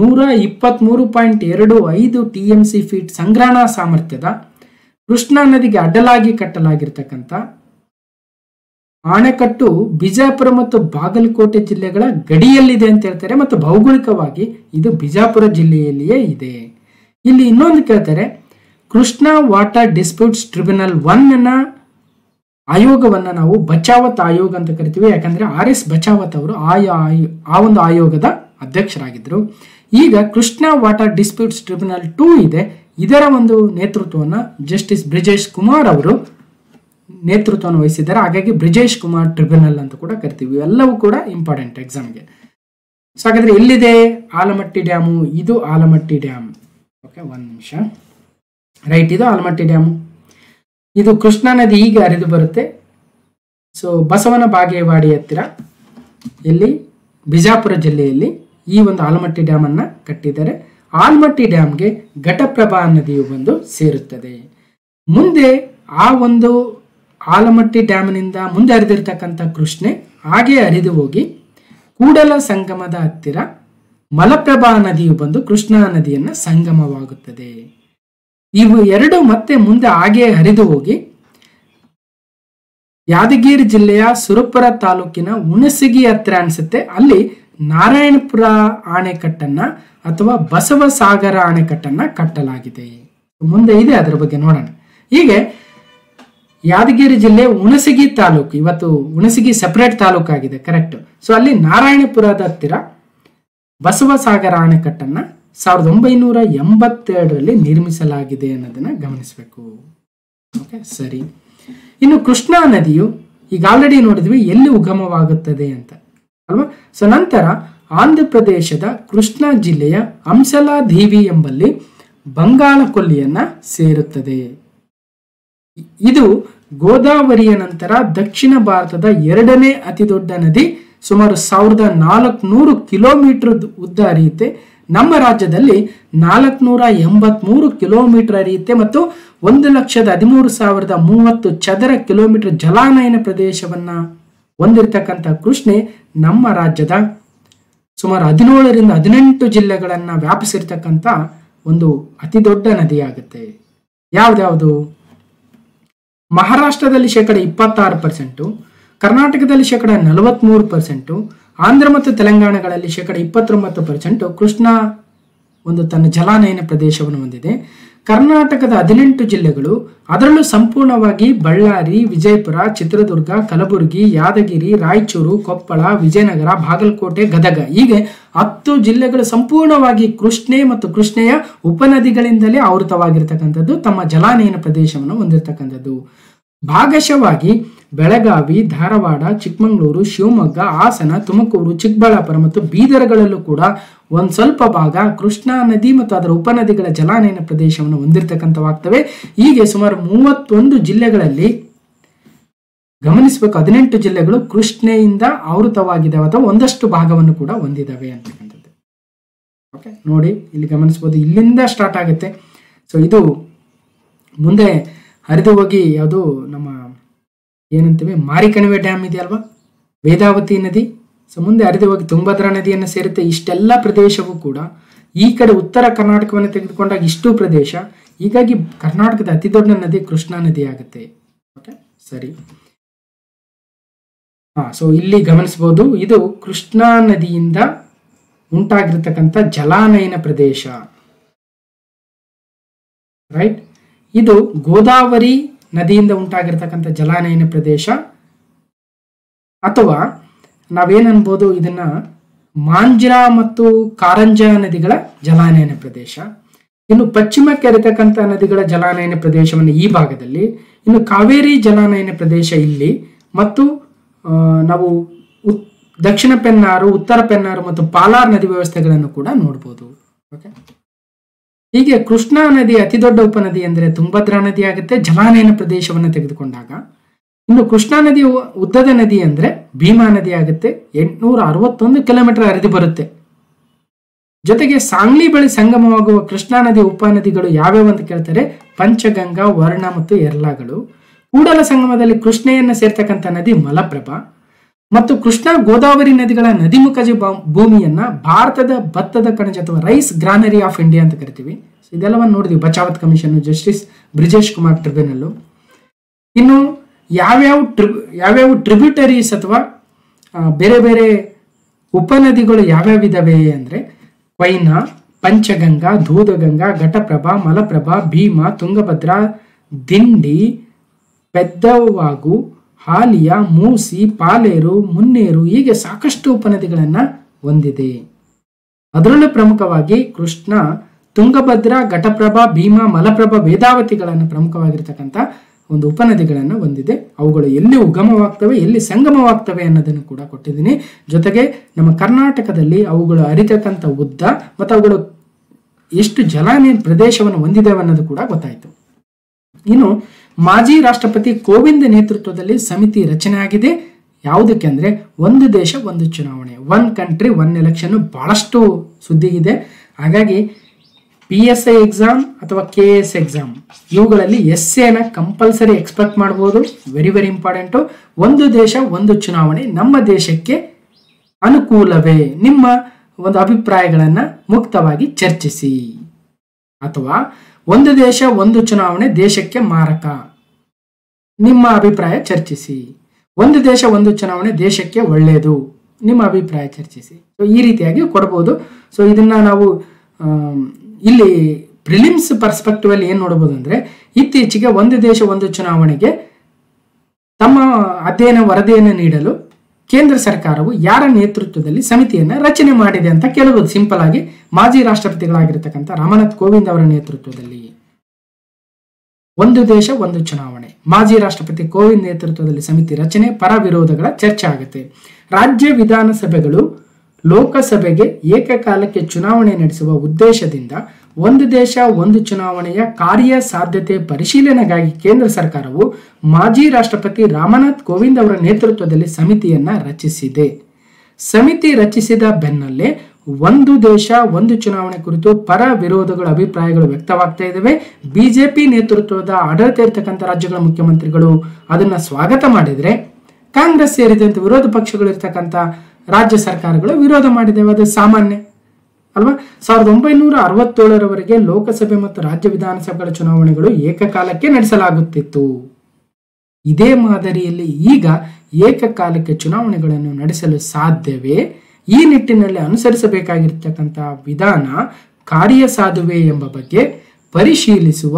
ನೂರ ಇಪ್ಪತ್ತ್ಮೂರು ಪಾಯಿಂಟ್ ಎರಡು ಐದು ಟಿ ಎಂ ಸಿ ಫೀಟ್ ಸಂಗ್ರಹಣಾ ಸಾಮರ್ಥ್ಯದ ಕೃಷ್ಣಾ ನದಿಗೆ ಅಡ್ಡಲಾಗಿ ಕಟ್ಟಲಾಗಿರ್ತಕ್ಕಂಥ ಅಣೆಕಟ್ಟು ಬಿಜಾಪುರ ಮತ್ತು ಬಾಗಲಕೋಟೆ ಜಿಲ್ಲೆಗಳ ಗಡಿಯಲ್ಲಿದೆ ಅಂತ ಹೇಳ್ತಾರೆ ಮತ್ತು ಭೌಗೋಳಿಕವಾಗಿ ಇದು ಬಿಜಾಪುರ ಜಿಲ್ಲೆಯಲ್ಲಿಯೇ ಇದೆ. ಇಲ್ಲಿ ಇನ್ನೊಂದು ಕೇಳ್ತಾರೆ, ಕೃಷ್ಣಾ ವಾಟರ್ ಡಿಸ್ಪ್ಯೂಟ್ಸ್ ಟ್ರಿಬ್ಯುನಲ್ ಒನ್ನ ಆಯೋಗವನ್ನ ನಾವು ಬಚಾವತ್ ಆಯೋಗ ಅಂತ ಕರಿತೀವಿ. ಯಾಕಂದ್ರೆ ಆರ್ ಎಸ್ ಬಚಾವತ್ ಅವರು ಆಯೋ- ಆ ಒಂದು ಆಯೋಗದ ಅಧ್ಯಕ್ಷರಾಗಿದ್ದರು ಈಗ Krishna water disputes tribunal two ಇದೆ. ಇದರ ಒಂದು ನೇತೃತ್ವವನ್ನು ಜಸ್ಟಿಸ್ ಬ್ರಿಜೇಶ್ ಕುಮಾರ್ ಅವರು ನೇತೃತ್ವವನ್ನು ವಹಿಸಿದ್ದಾರೆ. ಹಾಗಾಗಿ ಬ್ರಿಜೇಶ್ ಕುಮಾರ್ ಟ್ರಿಬ್ಯುನಲ್ ಅಂತ ಕೂಡ ಕರಿತೀವಿ. ಎಲ್ಲವೂ ಕೂಡ ಇಂಪಾರ್ಟೆಂಟ್ ಎಕ್ಸಾಮ್ಗೆ ಸೊ ಹಾಗಾದ್ರೆ ಎಲ್ಲಿದೆ? ಆಲಮಟ್ಟಿ ಡ್ಯಾಮು. ಇದು ಆಲಮಟ್ಟಿ ಡ್ಯಾಮ್. ಓಕೆ ಒಂದು ನಿಮಿಷ. ರೈಟ್ ಇದು ಆಲಮಟ್ಟಿ ಡ್ಯಾಮು. ಇದು ಕೃಷ್ಣಾ ನದಿ ಈಗ ಹರಿದು ಬರುತ್ತೆ. ಸೊ ಬಸವನ ಬಾಗೇವಾಡಿ ಹತ್ತಿರ, ಇಲ್ಲಿ ಬಿಜಾಪುರ ಜಿಲ್ಲೆಯಲ್ಲಿ ಈ ಒಂದು ಆಲಮಟ್ಟಿ ಡ್ಯಾಮ್ ಅನ್ನ ಕಟ್ಟಿದ್ದಾರೆ. ಆಲಮಟ್ಟಿ ಡ್ಯಾಮ್ಗೆ ಘಟಪ್ರಭಾ ನದಿಯು ಬಂದು ಸೇರುತ್ತದೆ. ಮುಂದೆ ಆ ಒಂದು ಆಲಮಟ್ಟಿ ಡ್ಯಾಮ್ನಿಂದ ಮುಂದೆ ಹರಿದಿರ್ತಕ್ಕಂಥ ಕೃಷ್ಣೆ ಹಾಗೆ ಹರಿದು ಹೋಗಿ ಕೂಡಲ ಸಂಗಮದ ಹತ್ತಿರ ಮಲಪ್ರಭಾ ನದಿಯು ಬಂದು ಕೃಷ್ಣಾ ನದಿಯನ್ನ ಸಂಗಮವಾಗುತ್ತದೆ. ಇವು ಎರಡು ಮತ್ತೆ ಮುಂದೆ ಹಾಗೆ ಹರಿದು ಹೋಗಿ ಯಾದಗಿರಿ ಜಿಲ್ಲೆಯ ಸುರಪುರ ತಾಲೂಕಿನ ಹುಣಸಗಿ ಹತ್ರ ಅನ್ಸುತ್ತೆ. ಅಲ್ಲಿ ನಾರಾಯಣಪುರ ಅಣೆಕಟ್ಟನ್ನ ಅಥವಾ ಬಸವಸಾಗರ ಅಣೆಕಟ್ಟನ್ನ ಕಟ್ಟಲಾಗಿದೆ. ಮುಂದೆ ಇದೆ, ಅದರ ಬಗ್ಗೆ ನೋಡೋಣ. ಹೀಗೆ ಯಾದಗಿರಿ ಜಿಲ್ಲೆ ಹುಣಸಗಿ ತಾಲೂಕು, ಇವತ್ತು ಹುಣಸಗಿ ಸೆಪರೇಟ್ ತಾಲೂಕು ಆಗಿದೆ ಕರೆಕ್ಟ್ ಸೊ ಅಲ್ಲಿ ನಾರಾಯಣಪುರದ ಹತ್ತಿರ ಬಸವಸಾಗರ ಅಣೆಕಟ್ಟನ್ನ ಸಾವಿರದ ಒಂಬೈನೂರ ಎಂಬತ್ತೆರಡರಲ್ಲಿ ನಿರ್ಮಿಸಲಾಗಿದೆ ಅನ್ನೋದನ್ನ ಗಮನಿಸಬೇಕು. ಓಕೆ ಸರಿ. ಇನ್ನು ಕೃಷ್ಣಾ ನದಿಯು, ಈಗ ಆಲ್ರೆಡಿ ನೋಡಿದ್ವಿ, ಎಲ್ಲಿ ಉಗಮವಾಗುತ್ತದೆ ಅಂತ, ಅಲ್ವಾ? ಸೊ ನಂತರ ಆಂಧ್ರ ಪ್ರದೇಶದ ಕೃಷ್ಣಾ ಜಿಲ್ಲೆಯ ಅಂಶಲಾದೇವಿ ಎಂಬಲ್ಲಿ ಬಂಗಾಳ ಕೊಲ್ಲಿಯನ್ನ ಸೇರುತ್ತದೆ. ಇದು ಗೋದಾವರಿಯ ನಂತರ ದಕ್ಷಿಣ ಭಾರತದ ಎರಡನೇ ಅತಿ ದೊಡ್ಡ ನದಿ, ಸುಮಾರು ಸಾವಿರದ ನಾಲ್ಕುನೂರು ಕಿಲೋಮೀಟರ್ ಉದ್ದ ಹರಿಯುತ್ತೆ. ನಮ್ಮ ರಾಜ್ಯದಲ್ಲಿ ನಾಲ್ಕುನೂರ ಎಂಬತ್ಮೂರು ಕಿಲೋಮೀಟರ್ ಹರಿಯುತ್ತೆ ಮತ್ತು ಒಂದು ಲಕ್ಷದ ಹದಿಮೂರು ಸಾವಿರದ ಮೂವತ್ತು ಚದರ ಕಿಲೋಮೀಟರ್ ಜಲಾನಯನ ಪ್ರದೇಶವನ್ನ ಹೊಂದಿರತಕ್ಕಂಥ ಕೃಷ್ಣೆ ನಮ್ಮ ರಾಜ್ಯದ ಸುಮಾರು ಹದಿನೇಳರಿಂದ ಹದಿನೆಂಟು ಜಿಲ್ಲೆಗಳನ್ನು ವ್ಯಾಪಿಸಿರ್ತಕ್ಕಂಥ ಒಂದು ಅತಿ ದೊಡ್ಡ ನದಿಯಾಗುತ್ತೆ. ಯಾವ್ದ್ಯಾವುದು? ಮಹಾರಾಷ್ಟ್ರದಲ್ಲಿ ಶೇಕಡ ಇಪ್ಪತ್ತಾರು ಪರ್ಸೆಂಟು, ಕರ್ನಾಟಕದಲ್ಲಿ ಶೇಕಡ ನಲವತ್ತ್ಮೂರು ಪರ್ಸೆಂಟು ಆಂಧ್ರ ಮತ್ತು ತೆಲಂಗಾಣಗಳಲ್ಲಿ ಶೇಕಡ ಇಪ್ಪತ್ತೊಂಬತ್ತು ಪರ್ಸೆಂಟು ಕೃಷ್ಣ ಒಂದು ತನ್ನ ಜಲಾನಯನ ಪ್ರದೇಶವನ್ನು ಹೊಂದಿದೆ. ಕರ್ನಾಟಕದ ಹದಿನೆಂಟು ಜಿಲ್ಲೆಗಳು, ಅದರಲ್ಲೂ ಸಂಪೂರ್ಣವಾಗಿ ಬಳ್ಳಾರಿ, ವಿಜಯಪುರ, ಚಿತ್ರದುರ್ಗ, ಕಲಬುರಗಿ, ಯಾದಗಿರಿ, ರಾಯಚೂರು, ಕೊಪ್ಪಳ, ವಿಜಯನಗರ, ಬಾಗಲಕೋಟೆ, ಗದಗ. ಹೀಗೆ ಹತ್ತು ಜಿಲ್ಲೆಗಳು ಸಂಪೂರ್ಣವಾಗಿ ಕೃಷ್ಣೆ ಮತ್ತು ಕೃಷ್ಣೆಯ ಉಪನದಿಗಳಿಂದಲೇ ಆವೃತವಾಗಿರ್ತಕ್ಕಂಥದ್ದು, ತಮ್ಮ ಜಲಾನಯನ ಪ್ರದೇಶವನ್ನು ಹೊಂದಿರತಕ್ಕಂಥದ್ದು. ಭಾಗಶವಾಗಿ ಬೆಳಗಾವಿ, ಧಾರವಾಡ, ಚಿಕ್ಕಮಗಳೂರು, ಶಿವಮೊಗ್ಗ, ಹಾಸನ, ತುಮಕೂರು, ಚಿಕ್ಕಬಳ್ಳಾಪುರ ಮತ್ತು ಬೀದರ್ಗಳಲ್ಲೂ ಕೂಡ ಒಂದು ಸ್ವಲ್ಪ ಭಾಗ ಕೃಷ್ಣಾ ನದಿ ಮತ್ತು ಅದರ ಉಪನದಿಗಳ ಜಲಾನಯನ ಪ್ರದೇಶವನ್ನು ಹೊಂದಿರತಕ್ಕಂಥವಾಗ್ತವೆ. ಹೀಗೆ ಸುಮಾರು ಮೂವತ್ತೊಂದು ಜಿಲ್ಲೆಗಳಲ್ಲಿ ಗಮನಿಸಬೇಕು, ಹದಿನೆಂಟು ಜಿಲ್ಲೆಗಳು ಕೃಷ್ಣೆಯಿಂದ ಆವೃತವಾಗಿದ್ದಾವೆ ಅಥವಾ ಒಂದಷ್ಟು ಭಾಗವನ್ನು ಕೂಡ ಹೊಂದಿದ್ದಾವೆ ಅಂತಕ್ಕಂಥದ್ದು. ಓಕೆ ನೋಡಿ, ಇಲ್ಲಿ ಗಮನಿಸ್ಬೋದು, ಇಲ್ಲಿಂದ ಸ್ಟಾರ್ಟ್ ಆಗುತ್ತೆ. ಸೊ ಇದು ಮುಂದೆ ಹರಿದು ಹೋಗಿ ಯಾವುದು ನಮ್ಮ ಏನಂತೀವಿ, ಮಾರಿಕಣಿವೆ ಡ್ಯಾಮ್ ಇದೆಯಲ್ವಾ? ವೇದಾವತಿ ನದಿ. ಸೊ ಮುಂದೆ ಹರಿದು ಹೋಗಿ ತುಂಗಭದ್ರಾ ನದಿಯನ್ನು ಸೇರುತ್ತೆ. ಇಷ್ಟೆಲ್ಲ ಪ್ರದೇಶವೂ ಕೂಡ ಈ ಕಡೆ ಉತ್ತರ ಕರ್ನಾಟಕವನ್ನು ತೆಗೆದುಕೊಂಡಾಗ ಇಷ್ಟು ಪ್ರದೇಶ. ಹೀಗಾಗಿ ಕರ್ನಾಟಕದ ಅತಿ ದೊಡ್ಡ ನದಿ ಕೃಷ್ಣಾ ನದಿ ಆಗುತ್ತೆ. ಓಕೆ ಸರಿ. ಹಾ ಸೊ ಇಲ್ಲಿ ಗಮನಿಸಬಹುದು, ಇದು ಕೃಷ್ಣಾ ನದಿಯಿಂದ ಉಂಟಾಗಿರ್ತಕ್ಕಂಥ ಜಲಾನಯನ ಪ್ರದೇಶ. ರೈಟ್ ಇದು ಗೋದಾವರಿ ನದಿಯಿಂದ ಉಂಟಾಗಿರ್ತಕ್ಕಂಥ ಜಲಾನಯನ ಪ್ರದೇಶ. ಅಥವಾ ನಾವೇನು ಅನ್ಬೋದು ಇದನ್ನ ಮಾಂಜ್ರಾ ಮತ್ತು ಕಾರಂಜ ನದಿಗಳ ಜಲಾನಯನ ಪ್ರದೇಶ. ಇನ್ನು ಪಶ್ಚಿಮಕ್ಕೆ ಹರಿತಕ್ಕಂಥ ನದಿಗಳ ಜಲಾನಯನ ಪ್ರದೇಶವನ್ನು ಈ ಭಾಗದಲ್ಲಿ, ಇನ್ನು ಕಾವೇರಿ ಜಲಾನಯನ ಪ್ರದೇಶ ಇಲ್ಲಿ, ಮತ್ತು ನಾವು ದಕ್ಷಿಣ ಪೆನ್ನಾರು, ಉತ್ತರ ಪೆನ್ನಾರು ಮತ್ತು ಪಾಲಾರ್ ನದಿ ವ್ಯವಸ್ಥೆಗಳನ್ನು ಕೂಡ ನೋಡ್ಬೋದು. ಓಕೆ ಹೀಗೆ ಕೃಷ್ಣಾ ನದಿ ಅತಿ ದೊಡ್ಡ ಉಪನದಿ ಅಂದರೆ ತುಂಗಭದ್ರಾ ನದಿ ಆಗುತ್ತೆ, ಜಲಾನಯನ ಪ್ರದೇಶವನ್ನು ತೆಗೆದುಕೊಂಡಾಗ. ಇನ್ನು ಕೃಷ್ಣಾ ನದಿ ಉದ್ದದ ನದಿ ಅಂದರೆ ಭೀಮಾ ನದಿ ಆಗುತ್ತೆ ಎಂಟುನೂರ ಅರವತ್ತೊಂದು ಕಿಲೋಮೀಟರ್ ಹರಿದು ಬರುತ್ತೆ. ಜೊತೆಗೆ ಸಾಂಗ್ಲಿ ಬಳಿ ಸಂಗಮವಾಗುವ ಕೃಷ್ಣಾ ನದಿ ಉಪನದಿಗಳು ಯಾವ್ಯಾವ ಅಂತ ಕೇಳ್ತಾರೆ? ಪಂಚಗಂಗಾ, ವರ್ಣ ಮತ್ತು ಎರ್ಲಾಗಳು. ಕೂಡಲ ಸಂಗಮದಲ್ಲಿ ಕೃಷ್ಣೆಯನ್ನು ಸೇರ್ತಕ್ಕಂಥ ನದಿ ಮಲಪ್ರಭಾ. ಮತ್ತು ಕೃಷ್ಣ ಗೋದಾವರಿ ನದಿಗಳ ನದಿಮುಖಜ ಭೂಮಿಯನ್ನ ಭಾರತದ ಭತ್ತದ ಕಣಜ ಅಥವಾ ರೈಸ್ ಗ್ರಾನರಿ ಆಫ್ ಇಂಡಿಯಾ ಅಂತ ಕರಿತೀವಿ. ಇದೆಲ್ಲವನ್ನು ನೋಡಿದ್ವಿ. Bachawat commission, justice Brijesh Kumar tribunal ಇನ್ನು ಯಾವ್ಯಾವ ಟ್ರಿಬ್ ಯಾವ್ಯಾವ ಟ್ರಿಬ್ಯೂಟರೀಸ್ ಅಥವಾ ಬೇರೆ ಬೇರೆ ಉಪನದಿಗಳು ಯಾವ್ಯಾವ ಇದಾವೆ ಅಂದ್ರೆ ಕೊಯ್ನಾ, ಪಂಚಗಂಗಾ ದೂದಗಂಗಾ ಘಟಪ್ರಭಾ, ಮಲಪ್ರಭಾ, ಭೀಮಾ, ತುಂಗಭದ್ರಾ, ದಿಂಡಿ ಪೆದ್ದವಾಗು ಹಾಲಿಯ ಮೂಸಿ, ಪಾಲೇರು, ಮುನ್ನೇರು ಹೀಗೆ ಸಾಕಷ್ಟು ಉಪನದಿಗಳನ್ನು ಹೊಂದಿದೆ. ಅದರಲ್ಲೂ ಪ್ರಮುಖವಾಗಿ ಕೃಷ್ಣ, ತುಂಗಭದ್ರಾ, ಘಟಪ್ರಭಾ, ಭೀಮಾ, ಮಲಪ್ರಭಾ ವೇದಾವತಿಗಳನ್ನು ಪ್ರಮುಖವಾಗಿರ್ತಕ್ಕಂಥ ಒಂದು ಉಪನದಿಗಳನ್ನು ಹೊಂದಿದೆ. ಅವುಗಳು ಎಲ್ಲಿ ಉಗಮವಾಗ್ತವೆ, ಎಲ್ಲಿ ಸಂಗಮವಾಗ್ತವೆ ಅನ್ನೋದನ್ನು ಕೂಡ ಕೊಟ್ಟಿದ್ದೀನಿ. ಜೊತೆಗೆ ನಮ್ಮ ಕರ್ನಾಟಕದಲ್ಲಿ ಅವುಗಳು ಅರಿತಕ್ಕಂಥ ಉದ್ದ ಮತ್ತು ಅವುಗಳು ಎಷ್ಟು ಜಲಾನಯನ ಪ್ರದೇಶವನ್ನು ಹೊಂದಿದ್ದಾವೆ ಅನ್ನೋದು ಕೂಡ ಗೊತ್ತಾಯಿತು. ಇನ್ನು ಮಾಜಿ ರಾಷ್ಟ್ರಪತಿ ಕೋವಿಂದ್ ನೇತೃತ್ವದಲ್ಲಿ ಸಮಿತಿ ರಚನೆ ಆಗಿದೆ ಯಾವುದಕ್ಕೆ ಅಂದ್ರೆ ಒಂದು ದೇಶ, ಒಂದು ಚುನಾವಣೆ. ಒನ್ ಕಂಟ್ರಿ, ಒನ್ ಎಲೆಕ್ಷನ್ ಬಹಳಷ್ಟು ಇದೆ. ಹಾಗಾಗಿ ಪಿ ಎಸ್ ಐ ಎಕ್ಸಾಮ್ ಅಥವಾ ಕೆ ಎಸ್ ಎಕ್ಸಾಮ್, ಇವುಗಳಲ್ಲಿ ಎಸ್ ಎನ ಕಂಪಲ್ಸರಿ ಎಕ್ಸ್ಪೆಕ್ಟ್ ಮಾಡ್ಬೋದು. ವೆರಿ ವೆರಿ ಇಂಪಾರ್ಟೆಂಟು ಒಂದು ದೇಶ, ಒಂದು ಚುನಾವಣೆ ನಮ್ಮ ದೇಶಕ್ಕೆ ಅನುಕೂಲವೇ? ನಿಮ್ಮ ಒಂದು ಅಭಿಪ್ರಾಯಗಳನ್ನು ಮುಕ್ತವಾಗಿ ಚರ್ಚಿಸಿ. ಅಥವಾ ಒಂದು ದೇಶ, ಒಂದು ಚುನಾವಣೆ, ದೇಶಕ್ಕೆ ಮಾರಕ. ನಿಮ್ಮ ಅಭಿಪ್ರಾಯ ಚರ್ಚಿಸಿ. ಒಂದು ದೇಶ, ಒಂದು ಚುನಾವಣೆ, ದೇಶಕ್ಕೆ ಒಳ್ಳೆಯದು. ನಿಮ್ಮ ಅಭಿಪ್ರಾಯ ಚರ್ಚಿಸಿ. ಸೊ ಈ ರೀತಿಯಾಗಿ ಕೊಡ್ಬೋದು. ಸೊ ಇದನ್ನ ನಾವು ಇಲ್ಲಿ ಪ್ರಿಲಿಮ್ಸ್ ಪರ್ಸ್ಪೆಕ್ಟಿವ್ ಅಲ್ಲಿ ಏನು ನೋಡಬಹುದು ಅಂದ್ರೆ, ಇತ್ತೀಚೆಗೆ ಒಂದು ದೇಶ, ಒಂದು ಚುನಾವಣೆಗೆ ತಮ್ಮ ಅಧ್ಯಯನ ವರದಿಯನ್ನು ನೀಡಲು ಕೇಂದ್ರ ಸರ್ಕಾರವು ಯಾರ ನೇತೃತ್ವದಲ್ಲಿ ಸಮಿತಿಯನ್ನ ರಚನೆ ಮಾಡಿದೆ ಅಂತ ಕೇಳಬಹುದು. ಸಿಂಪಲ್ ಆಗಿ ಮಾಜಿ ರಾಷ್ಟ್ರಪತಿಗಳಾಗಿರ್ತಕ್ಕಂಥ ರಾಮನಾಥ್ ಕೋವಿಂದ್ ಅವರ ನೇತೃತ್ವದಲ್ಲಿ. ಒಂದು ದೇಶ, ಒಂದು ಚುನಾವಣೆ. ಮಾಜಿ ರಾಷ್ಟ್ರಪತಿ ಕೋವಿಂದ್ ನೇತೃತ್ವದಲ್ಲಿ ಸಮಿತಿ ರಚನೆ ಪರ ವಿರೋಧಗಳ ಚರ್ಚೆ ಆಗುತ್ತೆ. ರಾಜ್ಯ ವಿಧಾನಸಭೆಗಳು ಲೋಕಸಭೆಗೆ ಏಕಕಾಲಕ್ಕೆ ಚುನಾವಣೆ ನಡೆಸುವ ಉದ್ದೇಶದಿಂದ ಒಂದು ದೇಶ, ಒಂದು ಚುನಾವಣೆಯ ಕಾರ್ಯ ಸಾಧ್ಯತೆ ಪರಿಶೀಲನೆಗಾಗಿ ಕೇಂದ್ರ ಸರ್ಕಾರವು ಮಾಜಿ ರಾಷ್ಟ್ರಪತಿ ರಾಮನಾಥ್ ಕೋವಿಂದ್ ಅವರ ನೇತೃತ್ವದಲ್ಲಿ ಸಮಿತಿಯನ್ನ ರಚಿಸಿದೆ. ಸಮಿತಿ ರಚಿಸಿದ ಬೆನ್ನಲ್ಲೇ ಒಂದು ದೇಶ, ಒಂದು ಚುನಾವಣೆ ಕುರಿತು ಪರ ವಿರೋಧಗಳ, ಅಭಿಪ್ರಾಯಗಳು ವ್ಯಕ್ತವಾಗ್ತಾ ಇದ್ದಾವೆ ಬಿಜೆಪಿ ನೇತೃತ್ವದ ಆಡಳಿತ ಇರ್ತಕ್ಕಂಥ ರಾಜ್ಯಗಳ ಮುಖ್ಯಮಂತ್ರಿಗಳು ಅದನ್ನ ಸ್ವಾಗತ ಮಾಡಿದರೆ ಕಾಂಗ್ರೆಸ್ ಸೇರಿದಂತೆ ವಿರೋಧ ಪಕ್ಷಗಳು ಇರ್ತಕ್ಕಂಥ ರಾಜ್ಯ ಸರ್ಕಾರಗಳು ವಿರೋಧ ಮಾಡಿದ್ದೇವೆ ಅದು ಸಾಮಾನ್ಯ. ಅಲ್ವಾ? ಸಾವಿರದ ಒಂಬೈನೂರ ಅರವತ್ತೇಳರವರೆಗೆ ಲೋಕಸಭೆ ಮತ್ತು ರಾಜ್ಯ ವಿಧಾನಸಭೆಗಳ ಚುನಾವಣೆಗಳು ಏಕಕಾಲಕ್ಕೆ ನಡೆಸಲಾಗುತ್ತಿತ್ತು. ಇದೇ ಮಾದರಿಯಲ್ಲಿ ಈಗ ಏಕಕಾಲಕ್ಕೆ ಚುನಾವಣೆಗಳನ್ನು ನಡೆಸಲು ಸಾಧ್ಯವೇ? ಈ ನಿಟ್ಟಿನಲ್ಲಿ ಅನುಸರಿಸಬೇಕಾಗಿರ್ತಕ್ಕಂತಹ ವಿಧಾನ ಕಾರ್ಯಸಾಧುವೆ ಎಂಬ ಬಗ್ಗೆ ಪರಿಶೀಲಿಸುವ